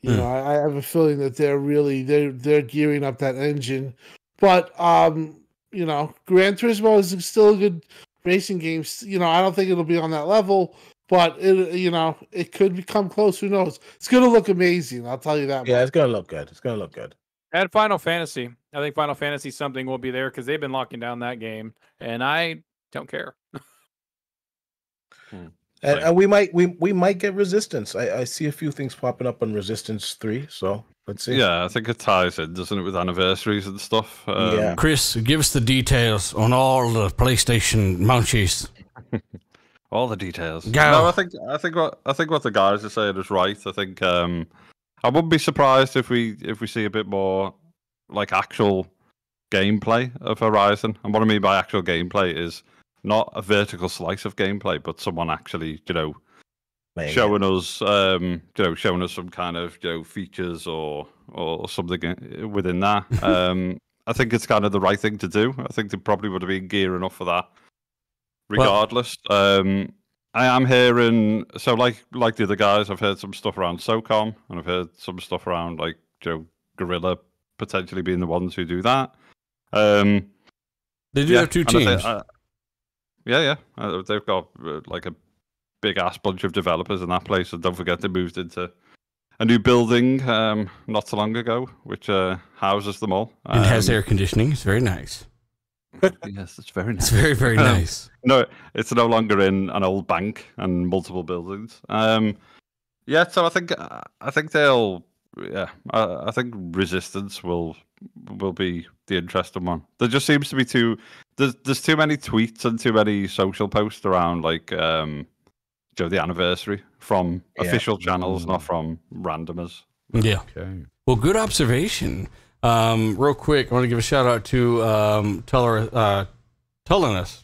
You Hmm. know, I, I have a feeling that they're really they're they're gearing up that engine, but um, you know, Gran Turismo is still a good racing game. You know, I don't think it'll be on that level. But it, you know, it could become close. Who knows? It's gonna look amazing. I'll tell you that. Yeah, much. it's gonna look good. It's gonna look good. And Final Fantasy. I think Final Fantasy something will be there because they've been locking down that game, and I don't care. And, and we might we we might get resistance. I, I see a few things popping up on Resistance Three. So let's see. Yeah, I think it ties in, doesn't it, with anniversaries and stuff. Um, Yeah. Chris, give us the details on all the PlayStation munchies. [LAUGHS] all the details. Go. No, I think I think what I think what the guys are saying is right. I think um, I wouldn't be surprised if we if we see a bit more like actual gameplay of Horizon. And what I mean by actual gameplay is not a vertical slice of gameplay, but someone actually, you know, Playing it. showing us, um, you know, showing us some kind of you know features or or something within that. [LAUGHS] Um, I think it's kind of the right thing to do. I think they probably would have been gearing enough for that, regardless. um, I am hearing so like like the other guys, I've heard some stuff around SOCOM, and I've heard some stuff around like Joe Guerrilla potentially being the ones who do that. Um, They do have two and teams. uh, yeah, yeah, uh, they've got uh, like a big ass bunch of developers in that place, and don't forget they moved into a new building um, not so long ago, which uh, houses them all. it has Um, air conditioning. It's very nice. [LAUGHS] Yes, it's very nice. It's nice. very, very Um, nice. No, it's no longer in an old bank and multiple buildings. Um, yeah, so I think uh, I think they'll. Yeah, I, I think resistance will will be the interesting one. There just seems to be too there's there's too many tweets and too many social posts around like um, you know, the anniversary from Yeah. official channels, Mm. not from randomers. Yeah. Okay. Well, good observation. Um, real quick, I want to give a shout out to um, Teller, uh, Tullinus.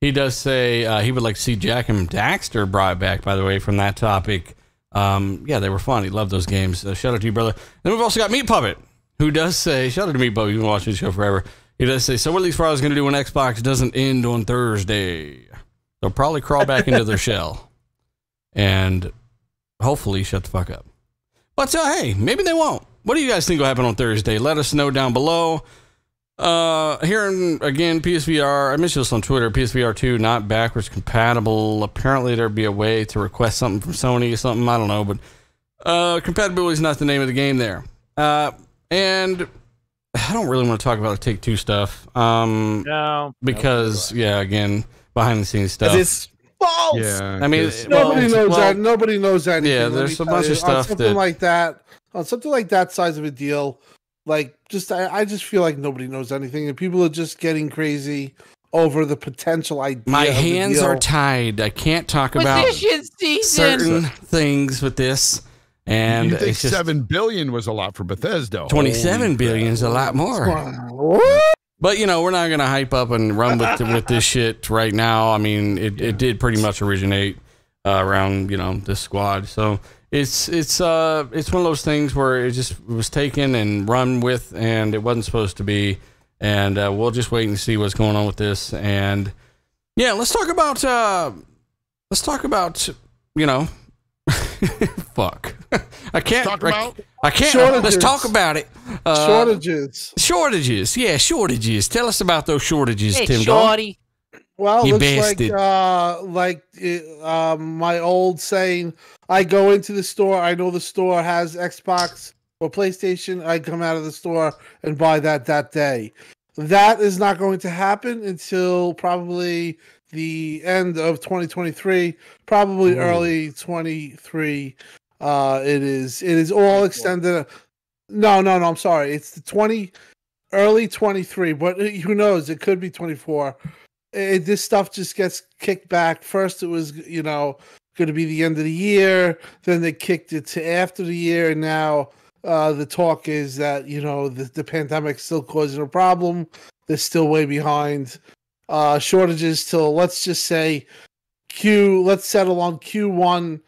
He does say uh, he would like to see Jak and Daxter brought back, by the way, from that topic. Um, yeah, they were fun. He loved those games. Uh, shout out to you, brother. Then we've also got Meat Puppet, who does say, shout out to Meat Puppet. You've been watching the show forever. He does say, so what are these fries going to do when Xbox doesn't end on Thursday? They'll probably crawl back into their [LAUGHS] shell and hopefully shut the fuck up. But uh, hey, maybe they won't. What do you guys think will happen on Thursday? Let us know down below. Uh, here in, again, PSVR. I mentioned this on Twitter. PSVR 2 not backwards compatible. Apparently, there'd be a way to request something from Sony or something. I don't know, but uh, compatibility is not the name of the game there. Uh, and I don't really want to talk about the Take Two stuff. Um, No, because yeah, again, behind the scenes stuff. 'Cause it's false. Yeah. I mean, 'cause- well, Nobody knows well, that. Nobody knows anything. yeah, there's me a tell bunch of you. On stuff something that- like that. On something like that size of a deal, like just I, I just feel like nobody knows anything, and people are just getting crazy over the potential idea. My of the hands deal. are tied. I can't talk about certain things with this. And you think it's just seven billion was a lot for Bethesda? 27 Holy billion is a lot more. But you know, we're not gonna hype up and run with with this [LAUGHS] shit right now. I mean, it, it did pretty much originate uh, around you know this squad, so it's it's uh it's one of those things where it just was taken and run with, and it wasn't supposed to be. And uh, we'll just wait and see what's going on with this. And yeah, let's talk about uh let's talk about you know [LAUGHS] fuck. I can't. Talk I, about I can't. Shortages. Let's talk about it. Uh, Shortages. Shortages. Yeah, shortages. Tell us about those shortages, Tim. Dog. Well, You looks bastard. like uh, like uh, um, my old saying. I go into the store. I know the store has Xbox or PlayStation. I come out of the store and buy that that day. That is not going to happen until probably the end of 2023, probably Ooh. early 23. Uh, it is it is all extended. No, no, no. I'm sorry. It's the 20 early 23, but who knows? It could be 24 it, this stuff just gets kicked back. First, it was you know going to be the end of the year. Then they kicked it to after the year, and now uh, the talk is that you know the, the pandemic's still causing a problem. They're still way behind. Uh, shortages till let's just say Q. Let's settle on Q1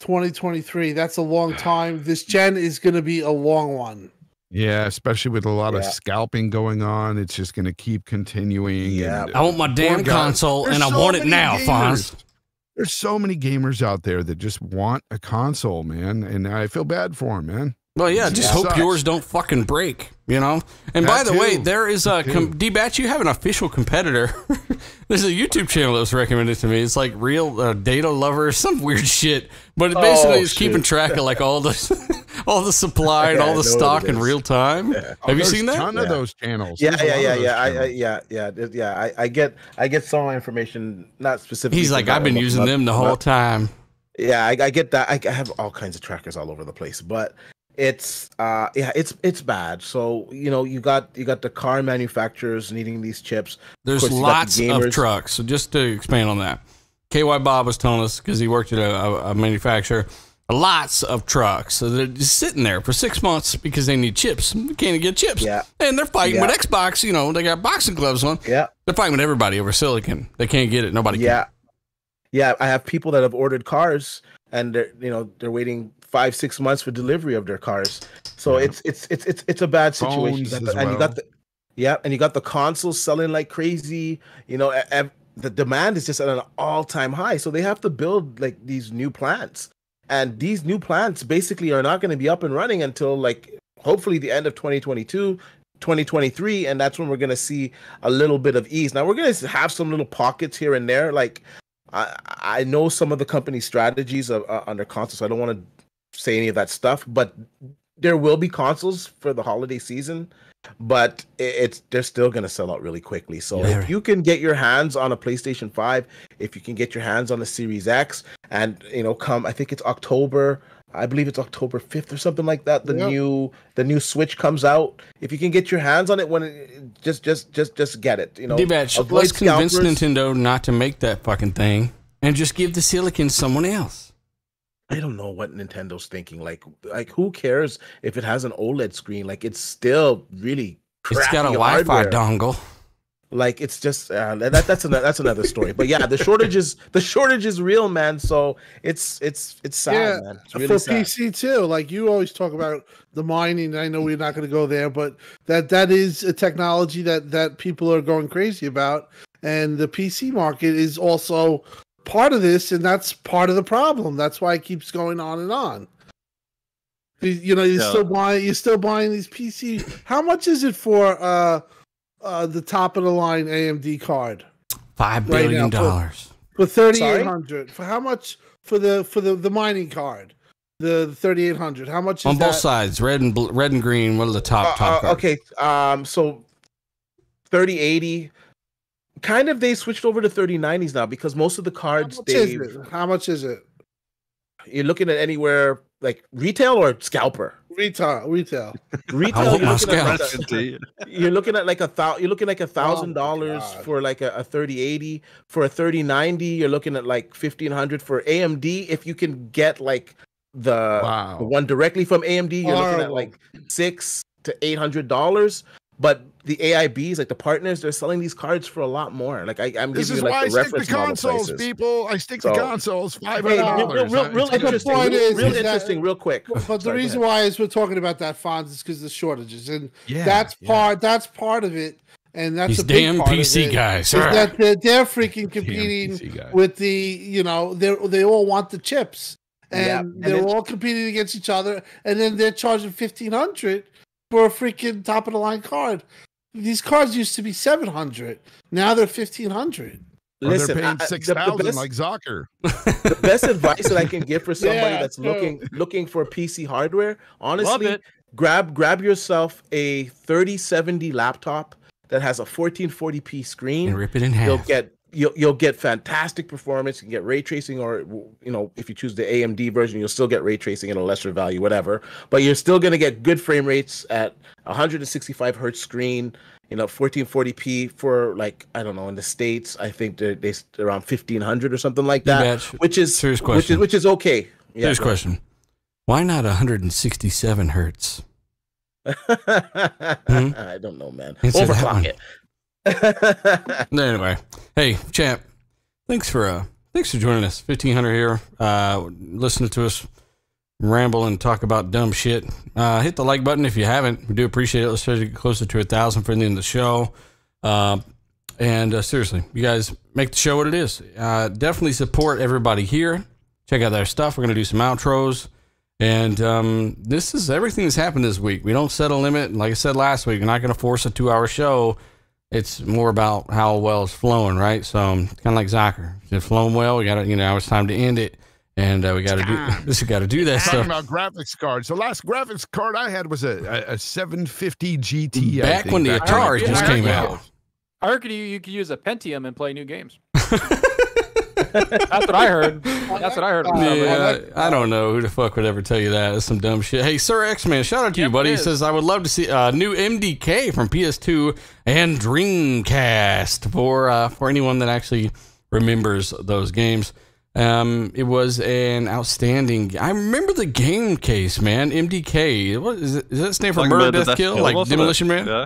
2023. That's a long [SIGHS] time. This gen is going to be a long one. Yeah, especially with a lot of scalping going on, it's just going to keep continuing. Yeah. and, I want my damn Poor console, and I so want it now, Fonz. There's so many gamers out there that just want a console, man, and I feel bad for them, man. Well, yeah, just Yeah. hope Sucks. yours don't fucking break, you know? And by That the way, there is a That com- D-Batch, you have an official competitor. [LAUGHS] There's a YouTube channel that was recommended to me. It's like Real uh, Data Lover, [LAUGHS] some weird shit. But it basically Oh, is keeping track of like all the [LAUGHS] all the supply and Yeah, all the stock in real time. Oh, Have you seen that? ton of those channels. Yeah, There's yeah, yeah, yeah. I, I, yeah, yeah, yeah. I, I get, I get some information, not specifically. He's from like, I've been using them the whole time. Yeah, I, I get that. I, I have all kinds of trackers all over the place, but it's, uh, yeah, it's it's bad. So you know, you got you got the car manufacturers needing these chips. There's course, lots the of trucks. So just to expand on that, KY Bob was telling us because he worked at a, a, a manufacturer, lots of trucks. So they're just sitting there for six months because they need chips. They can't get chips. Yeah. And they're fighting Yeah. with Xbox. You know, they got boxing gloves on. Yeah, They're fighting with everybody over silicon. They can't get it. Nobody yeah, can. yeah. I have people that have ordered cars, and they're you know they're waiting five six months for delivery of their cars. So Yeah. it's it's it's it's it's a bad situation. Phones You as the- and you got the yeah, and you got the consoles selling like crazy. You know, ev- the demand is just at an all time high. So they have to build like these new plants, and these new plants basically are not going to be up and running until like hopefully the end of 2022. 2023 and that's when we're going to see a little bit of ease now we're going to have some little pockets here and there like i i know some of the company strategies of, uh, under consoles i don't want to say any of that stuff but there will be consoles for the holiday season but it's they're still going to sell out really quickly so Yeah. if you can get your hands on a playstation 5 if you can get your hands on a series x and you know come i think it's october i believe it's october 5th or something like that the Yep. new the new switch comes out if you can get your hands on it when it, just just just just get it you know D-Batch, avoid let's convince. Nintendo not to make that fucking thing and just give the silicon someone else. I don't know what Nintendo's thinking. Like, like who cares if it has an OLED screen? Like, it's still really. It's got a crappy Wi-Fi hardware. dongle. Like, it's just uh, that, that's another that's another story. But yeah, the shortage is the shortage is real, man. So it's it's it's sad, Yeah, man. It's really for sad. PC too. Like you always talk about the mining. I know we're not going to go there, but that that is a technology that that people are going crazy about, and the PC market is also part of this, and that's part of the problem. That's why it keeps going on and on. You- You know, you're Yeah. still buying. You're still buying these PC. How much is it for uh, uh, the top of the line AMD card? Five billion Right billion now, for- dollars. For thirty eight hundred. For how much for the for the the mining card? The thirty eight hundred. How much is On that? both sides, red and bl- red and green. What are the top Uh, top uh, cards? okay, um, so thirty eighty. Kind of, they switched over to thirty nineties now because most of the How cards much is they it? How much is it? you're looking at anywhere like retail or scalper. Retail, retail. [LAUGHS] Retail, hope you're looking at like a- Indeed. Oh you're looking at like a thousand you're looking like a thousand dollars for like a, a 3080 for a 3090 you're looking at like 1500 for amd if you can get like the, Wow. the one directly from amd you're looking at like six to eight hundred dollars but the aibs like the partners they're selling these cards for a lot more like I, i'm This giving is you why like I the stick reference to model consoles, people. I stick So- to consoles. Five Hey, real, dollars. real, real, real interesting, real, is- real is that- interesting, real quick. But the Sorry, reason why is we're talking about that Fonz is because the shortages, and Yeah, that's yeah. part. That's part of it, and that's These a big damn part of PC it, guys. is that they're, they're freaking [LAUGHS] competing with the you know they they all want the chips and Yeah, and they're then- all competing against each other, and then they're charging fifteen hundred for a freaking top of the line card. These cards used to be seven hundred. Now they're fifteen hundred. Listen, they're paying I- the- six the thousand best- like Zocker. [LAUGHS] the best advice that I can give for [LAUGHS] somebody Yeah, that's true. looking looking for PC hardware, honestly, grab grab yourself a 3070 laptop that has a 1440p screen. And rip it in half. You'll get you'll you'll get fantastic performance. You can get ray tracing, or you know, if you choose the AMD version, you'll still get ray tracing at a lesser value, whatever. But you're still gonna get good frame rates at 165 hertz screen. You know, 1440p for like I don't know in the states. I think they're they around 1500 or something like that, betcha. which is Serious which question. is which is okay. Yeah, Serious question. Why not 167 hertz? ahead. [LAUGHS] Hmm? I don't know, man. Answer. Overclock it. [LAUGHS] Anyway, hey, champ, thanks for uh, thanks for joining us. 1500 here, uh, listening to us ramble and talk about dumb shit. Uh, hit the like button if you haven't. We do appreciate it. Let's try to get closer to a thousand for the end of the show. Uh, and uh, seriously, you guys make the show what it is. Uh, definitely support everybody here. Check out their stuff. We're gonna do some outros. And um, this is everything that's happened this week. We don't set a limit. Like I said last week, we're not going to force a two hour show. It's more about how well it's flowing, right? So, kind of like Zocker. If it's flowing well, we got to, you know, now it's time to end it. And uh, we got to do this. [LAUGHS] We got to do that Talking stuff. about graphics cards. The last graphics card I had was a, a, a 750 GT. Back think, when the back Atari just came out. I heard you you could use a Pentium and play new games. [LAUGHS] That's what I heard. That's what I heard. Yeah, I don't know who the fuck would ever tell you that. That's some dumb shit. Hey, Sir X Man, shout out to you, buddy. He says I would love to see a new MDK from PS2 and Dreamcast for uh, for anyone that actually remembers those games. Um, it was an outstanding. I remember the game case, man. MDK. What is it? Does that stand for Like Murder, Murder, Death, Kill? Like? Demolition Man? Yeah.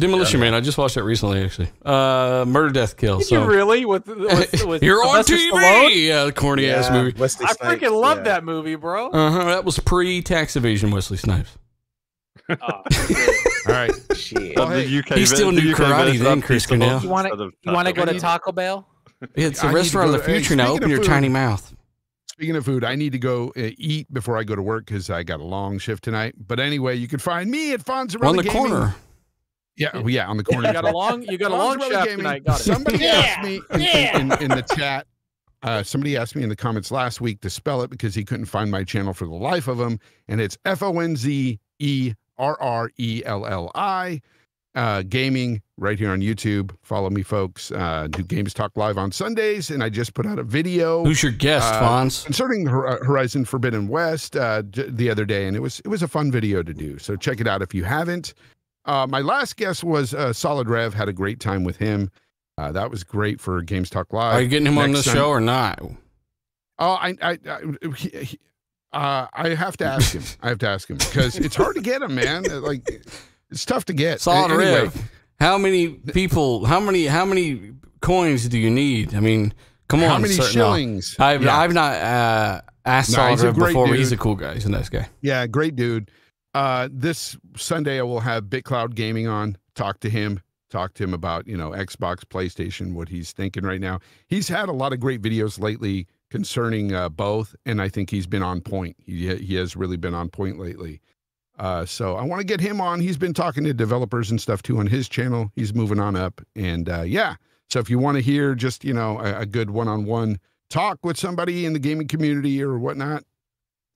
Demolition Man. I just watched that recently, actually. Uh, Murder, Death, Kill. Did so you really? With, with, [LAUGHS] with [LAUGHS] you're on Sylvester TV. Stallone? Yeah, corny ass movie. Wesley I Snipes, freaking love yeah. that movie, bro. Uh huh. That was pre tax evasion, Wesley Snipes. Oh, [LAUGHS] All right. Shit. Well, hey, UK he still the knew UK karate then, Chris Cornell. You wanna- instead of you want to go to Taco Bell? It's I a need restaurant to of the to- hey, future now. Open your food- tiny mouth. Speaking of food, I need to go uh, eat before I go to work because I got a long shift tonight. But anyway, you can find me at Fonzarelli On the Gaming. corner. Yeah, oh, yeah, on the corner. You got a long, you got a long Fonzarelli shaft Gaming. tonight. Got it. Somebody Yeah, asked me in, in, in, in the chat. Uh, somebody asked me in the comments last week to spell it because he couldn't find my channel for the life of him, and it's F O N Z E R R E L L I. Uh, gaming right here on YouTube. Follow me, folks. Uh, do Games Talk Live on Sundays, and I just put out a video Who's your guest, Uh, Fonz? concerning Hor- uh, Horizon Forbidden West uh, j- the other day, and it was it was a fun video to do. So check it out if you haven't. Uh, my last guest was uh, Solid Rev. Had a great time with him. Uh, that was great for Games Talk Live. Are you getting him on the show or not? Oh, I, I, I, he, he- uh, I have to ask him. I have to ask him because it's hard to get him, man. Like, it's tough to get. Solid Anyway, Rev. How many people? How many? How many coins do you need? I mean, come on. How many no. shillings? I've Yeah. I've not uh, asked No, Solid Rev before. but He's a cool guy. He's a nice guy. Yeah, great dude. Uh, this Sunday I will have BitCloud Gaming on. Talk to him. Talk to him about you know Xbox, PlayStation, what he's thinking right now. He's had a lot of great videos lately concerning uh, both, and I think he's been on point. He he has really been on point lately. Uh, so I want to get him on. He's been talking to developers and stuff too on his channel. He's moving on up, and uh, yeah. So if you want to hear just you know a, a good one-on-one talk with somebody in the gaming community or whatnot,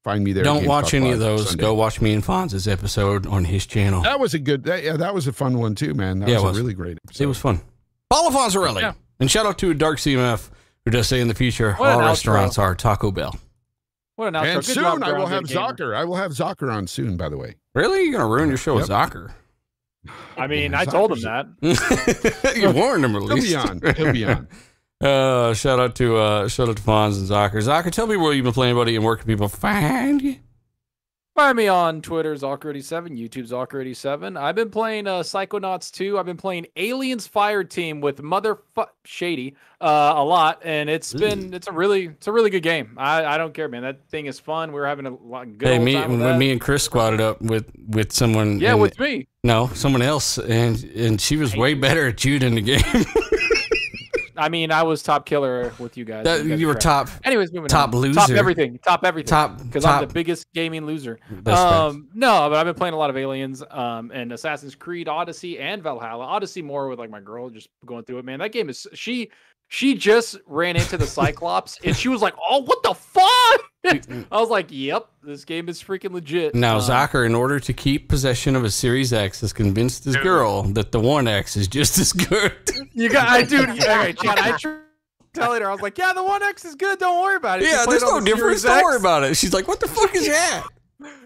find me there. Don't Games watch Talk any of those. Sunday. Go watch me and Fonz's episode on his channel. That was a good. That, yeah, that was a fun one too, man. That Yeah, was, it was. a really great. Episode. It was fun. Follow Fonzarelli. Yeah. And shout out to Dark CMF who does say in the future What an all outro. restaurants are Taco Bell. What an outro. And Good soon job, I will have Zocker. I will have Zocker on soon. By the way, Really? You're gonna ruin your show with Zocker? I mean, Yeah, I told him that. [LAUGHS] you warned him at he'll be on. He'll be on. [LAUGHS] Uh, shout out to uh, shout out to Fonz and Zocker. Zocker, tell me where you've been playing, buddy, and where can people find you? Find me on Twitter, Zocker87, YouTube, Zocker87. I've been playing uh, Psychonauts 2. I've been playing Aliens Fire Team with Motherfuck Shady uh, a lot, and it's been it's a really it's a really good game. I, I don't care, man. That thing is fun. We are having a lot good hey, me when me and Chris squatted up with with someone. yeah, with me. no someone else, and and she was way better at you than the game. [LAUGHS] I mean, I was top killer with you guys. That, guys you were crap. top Anyways, moving top on. Top everything. Top everything. top Because I'm the biggest gaming loser. Um, no, but I've been playing a lot of Aliens, um, and Assassin's Creed Odyssey and Valhalla. Odyssey more with like my girl, just going through it. Man, that game is she. She just ran into the Cyclops, and she was like, "Oh, what the fuck!" [LAUGHS] I was like, "Yep, this game is freaking legit." Now, Um, Zocker, in order to keep possession of a Series X, has convinced his girl that the One X is just as good. [LAUGHS] you got, I dude, all right, Chad, I tried telling her, I was like, "Yeah, the One X is good. Don't worry about it." Yeah, there's it no the difference. Don't worry about it. She's like, "What the fuck is [LAUGHS] that?"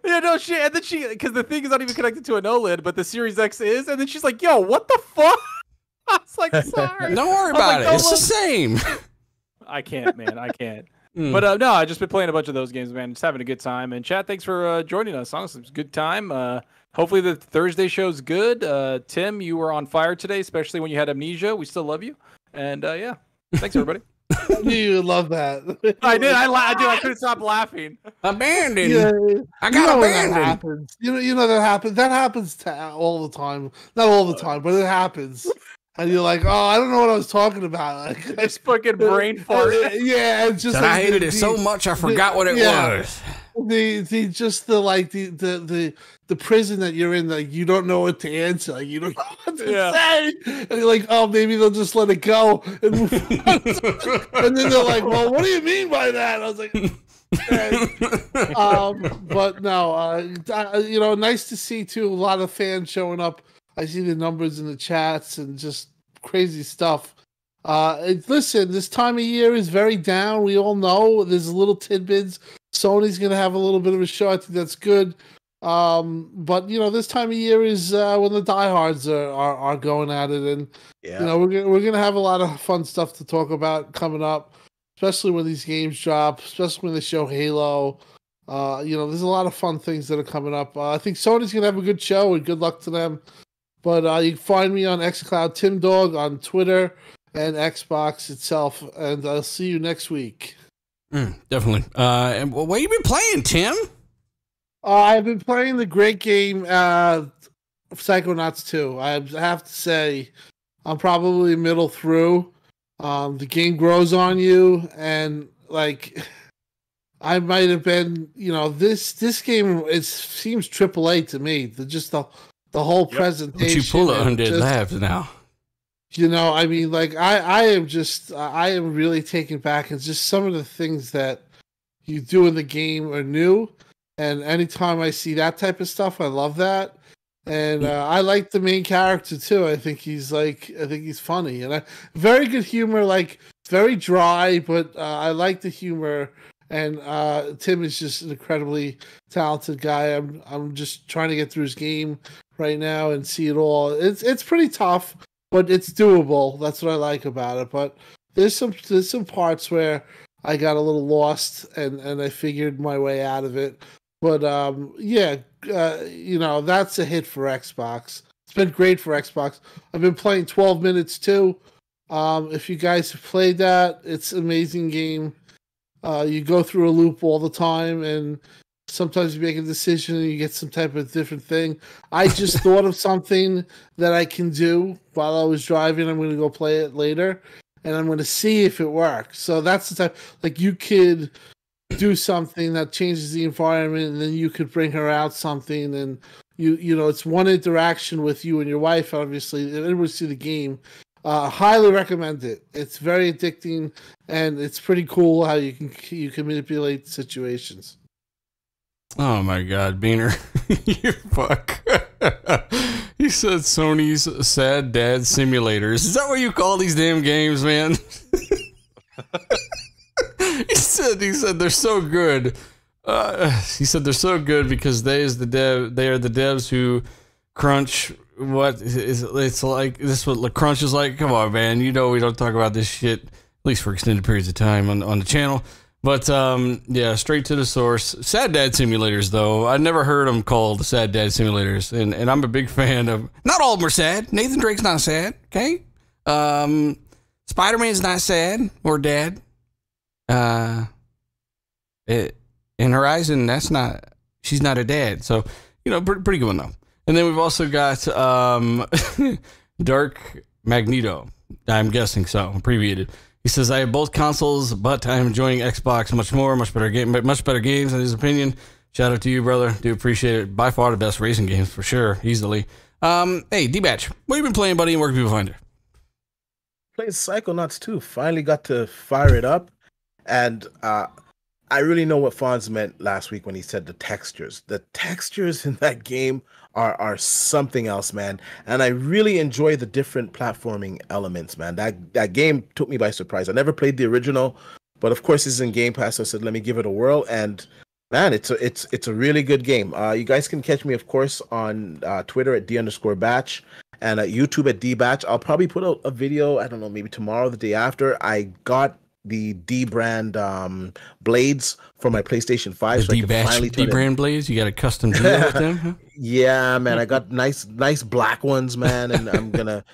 Yeah, no shit. And then she, because the thing is not even connected to an OLED, but the Series X is. And then she's like, "Yo, what the fuck?" [LAUGHS] I was like, "Sorry." Don't worry about like, it. It's the same. I can't, man. I can't. [LAUGHS] Mm. But uh, no, I just been playing a bunch of those games, man. Just having a good time. And chat, thanks for uh, joining us. Honestly, it was a good time. Uh, hopefully the Thursday show's good. Uh, Tim, you were on fire today, especially when you had amnesia. We still love you. And uh, yeah, thanks everybody. I [LAUGHS] knew you love that. I did. I, la- I did. I couldn't stop laughing. Abandoned. Yeah, I you got know when that happens. You know, you know that happens. That happens to all the time. Not all the time, but it happens. And you're like, oh, I don't know what I was talking about. [LAUGHS] Like, This fucking brain [LAUGHS] fart. yeah, it's just like I hated the- it so much I forgot what it yeah. was. the the just the like the the the the prison that you're in like you don't know what to answer like you don't [LAUGHS] know what to Yeah. say and you're like oh maybe they'll just let it go and and then they're like well what do you mean by that I was like okay. um but no uh uh, you know nice to see too a lot of fans showing up I see the numbers in the chats and just crazy stuff uh, listen, this time of year is very down. We all know there's a little tidbits. Sony's gonna have a little bit of a show. I think that's good. Um, but you know, this time of year is uh, when the diehards are, are are going at it, and Yeah. you know we're gonna, we're gonna have a lot of fun stuff to talk about coming up, especially when these games drop, especially when they show Halo. Uh, you know, there's a lot of fun things that are coming up. Uh, I think Sony's gonna have a good show, and good luck to them. But uh, you can find me on XCloud Tim Dog on Twitter and Xbox itself, and I'll see you next week. Mm, definitely. Uh, and wh- what you been playing, Tim? Uh, I've been playing the great game, uh, Psychonauts 2. I have to say, I'm probably middle through. Um, the game grows on you, and like, [LAUGHS] I might have been, you know, this this game it seems AAA to me. The just the the whole Yep. presentation. Don't you pull it undead just- labs now? you know i mean like i i am just i am really taken back and just some of the things that you do in the game are new and anytime i see that type of stuff i love that and uh, i like the main character too i think he's like i think he's funny and I, very good humor like very dry but uh, i like the humor and uh, tim is just an incredibly talented guy i'm i'm just trying to get through his game right now and see it all it's it's pretty tough but it's doable. That's what I like about it. But there's some there's some parts where I got a little lost and and I figured my way out of it. But um, yeah, uh, you know that's a hit for Xbox. It's been great for Xbox. I've been playing 12 minutes too. Um, if you guys have played that, it's an amazing game. Uh, you go through a loop all the time, and sometimes you make a decision and you get some type of different thing. I just [LAUGHS] thought of something that I can do while I was driving. I'm going to go play it later, and I'm going to see if it works. So that's the type. Like you could do something that changes the environment, and then you could bring her out something, and you you know it's one interaction with you and your wife. Obviously, everybody see the game. Uh, highly recommend it. It's very addicting, and it's pretty cool how you can you can manipulate situations. Oh my god, Beaner. [LAUGHS] you fuck. [LAUGHS] he said Sony's sad dad simulators. Is that what you call these damn games, man? [LAUGHS] he said he said they're so good. Uh, he said they're so good because they is the dev they are the devs who crunch what is it's like this is what crunch is like. Come on, man. You know we don't talk about this shit at least for extended periods of time on on the channel. But um, yeah, straight to the source. Sad Dad simulators, though. I never heard them called Sad Dad simulators, and and I'm a big fan of. Not all of them are sad. Nathan Drake's not sad. Okay. Um, Spider Man's not sad or dad. Uh, it in Horizon, that's not. She's not a dad. So you know, pretty good one though. And then we've also got um, [LAUGHS] Dark Magneto. I'm guessing so. Abbreviated. He says I have both consoles, but I'm enjoying Xbox much more, much better game, much better games in his opinion. Shout out to you, brother. Do appreciate it. By far the best racing games for sure, easily. Um, hey, D Batch, what have you been playing, buddy, and where can people find you? Played Psychonauts 2. Finally got to fire it up. And uh I really know what Fonz meant last week when he said the textures. The textures in that game are are something else, man. And I really enjoy the different platforming elements, man. That that game took me by surprise. I never played the original, but of course it's in Game Pass. So I said, let me give it a whirl. And man, it's a it's it's a really good game. Uh, you guys can catch me, of course, on uh, Twitter at d underscore batch and at YouTube at d batch. I'll probably put out a video. I don't know, maybe tomorrow, the day after. I got the dbrand um, blades for my PlayStation Five. The so I D can Batch finally D turn it- brand blades. You got a custom deal with [LAUGHS] them? Huh? Yeah, man, I got nice, nice black ones, man, and I'm gonna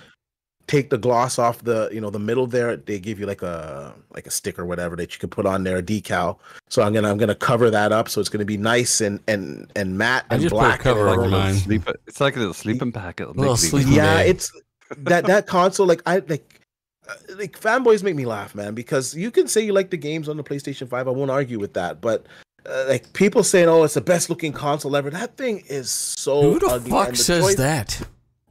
take the gloss off the, you know, the middle there. They give you like a like a stick or whatever that you can put on there, a decal. So I'm gonna I'm gonna cover that up, so it's gonna be nice and and and matte and I and just put a cover and over mine. those- it's like a little sleeping packet. Little sleeping Yeah, bag. it's that that console. Like I like. Uh, Like fanboys make me laugh, man, because you can say you like the games on the PlayStation Five. I won't argue with that, but uh, like people saying, "Oh, it's the best looking console ever." That thing is so Who the ugly. fuck the says choice- that?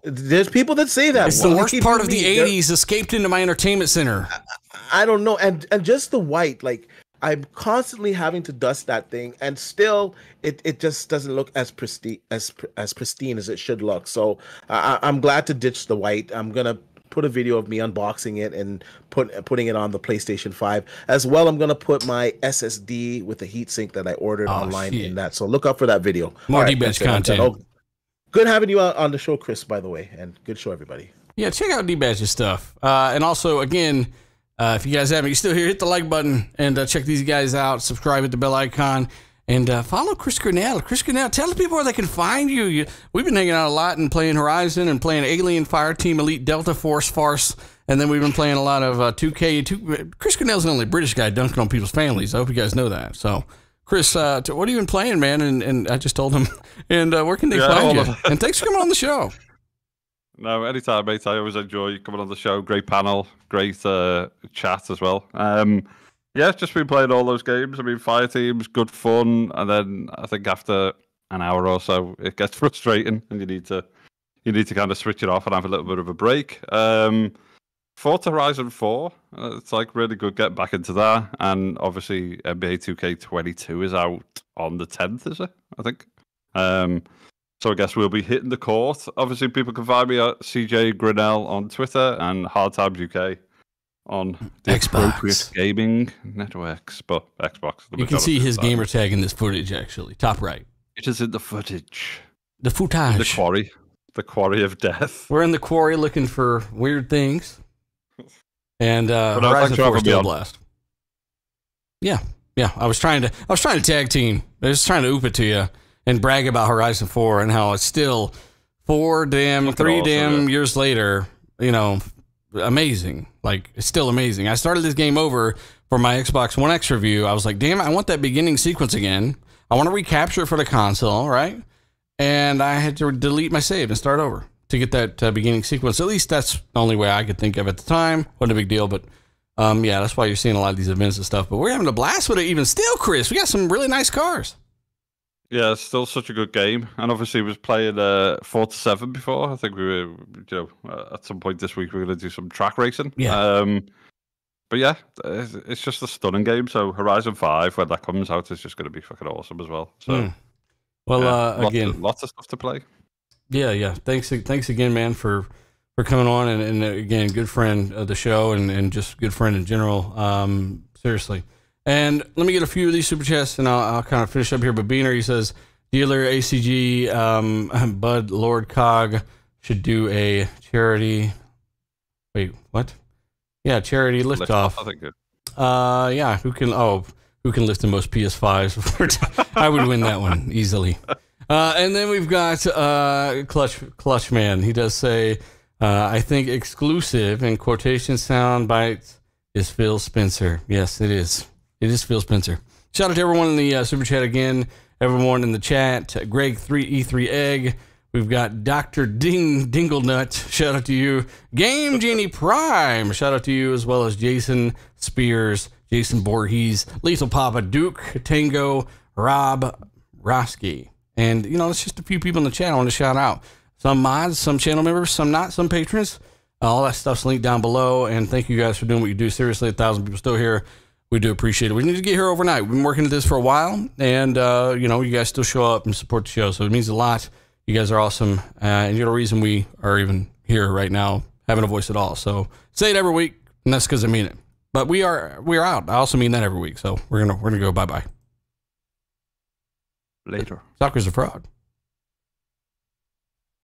There's people that say that. It's the Well, worst part of the me. They're- '80s. Escaped into my entertainment center. I don't know, and and just the white, like I'm constantly having to dust that thing, and still it it just doesn't look as pristine as as pristine as it should look. So I, I- I'm glad to ditch the white. I'm gonna put a video of me unboxing it and put putting it on the PlayStation 5 as well. I'm gonna put my SSD with the heatsink that I ordered Oh, online shit. in that. So look out for that video. More right, D-Batch that's it. I'm done. content. Oh, good having you on on the show, Chris. By the way, and good show, everybody. Yeah, check out D Batch's stuff. Uh, and also, again, uh, if you guys haven't, you're still here, hit the like button and uh, check these guys out. Subscribe with the bell icon and uh, follow Chris Grannell. Chris Grannell, tell the people where they can find you. you. We've been hanging out a lot and playing Horizon and playing Alien Fire Team Elite Delta Force Farce. And then we've been playing a lot of uh, 2K. Two, Chris Grannell's the only British guy dunking on people's families. I hope you guys know that. So, Chris, uh, what have you been playing, man? And, and I just told him. [LAUGHS] And uh, where can they Yeah, find you? And thanks for coming on the show. [LAUGHS] No, anytime, mate. I always enjoy coming on the show. Great panel, great uh, chat as well. Um, yeah, just been playing all those games. I mean, fire teams, good fun, and then I think after an hour or so, it gets [LAUGHS] frustrating, and you need to you need to kind of switch it off and have a little bit of a break. Um, Forza Horizon Four, uh, it's like really good getting back into that, and obviously NBA Two K Twenty Two is out on the tenth, is it? I think. Um, so I guess we'll be hitting the court. Obviously, people can find me at CJ Grannell on Twitter and Hard Times UK on the Xbox. appropriate gaming networks, but Xbox. the You can see his the gamer tag in this footage, actually. Top right. It is in the footage. The footage. The quarry. The quarry of death. We're in the quarry looking for weird things. And uh, But Horizon 4 having me still on. blast. Yeah, yeah. I was trying to I was trying to tag team. I was trying to oop it to you and brag about Horizon 4 and how it's still four damn Fucking three awesome, damn yeah. years later, you know, amazing. Like it's still amazing. I started this game over for my Xbox One X review. I was like, damn, I want that beginning sequence again. I want to recapture it for the console, right? And I had to delete my save and start over to get that uh, beginning sequence. At least that's the only way I could think of at the time. wasn't a big deal, but um, yeah, that's why you're seeing a lot of these events and stuff. But we're having a blast with it even still, Chris. We got some really nice cars. Yeah, it's still such a good game. And obviously, was playing uh, Forza 7 before. I think we were, you know, uh, at some point this week, we're going to do some track racing. Yeah. Um, but yeah, it's, it's just a stunning game. So Horizon 5, when that comes out, is just going to be fucking awesome as well. So, Mm. Well, yeah, uh, lots again, of, lots of stuff to play. Yeah, yeah. Thanks, thanks again, man, for for coming on, and, and uh, again, good friend of the show, and, and just good friend in general. Um, seriously. And let me get a few of these super chats, and I'll, I'll kind of finish up here. But Beaner, he says, dealer ACG, um, [LAUGHS] Bud Lord Cog should do a charity. Wait, what? Yeah, charity Lift liftoff. I think. it- Uh, yeah. Who can? Oh, who can lift the most PS5s? [LAUGHS] I would win that one [LAUGHS] easily. Uh, and then we've got uh, Clutch Clutch Man. He does say, uh, "I think exclusive in quotation sound bites is Phil Spencer." Yes, it is. It is Phil Spencer. Shout out to everyone in the uh, super chat again. Everyone in the chat. Greg three E three egg. We've got Dr. Ding Dinglenut. Shout out to you. Game Genie Prime. Shout out to you as well as Jason Spears, Jason Voorhees, Lethal Papa, Duke, Tango, Rob, Roski. And, you know, it's just a few people in the chat I want to shout out. Some mods, some channel members, some not, some patrons. All that stuff's linked down below. And thank you guys for doing what you do. Seriously, a thousand people still here. We do appreciate it. We need to get here overnight. We've been working at this for a while. And, uh, you know, you guys still show up and support the show. So it means a lot. You guys are awesome. Uh, and you're the reason we are even here right now, having a voice at all. So say it every week. And that's because I mean it. But we are we are out. I also mean that every week. So we're gonna we're gonna go bye bye. Later. Zocker's a fraud.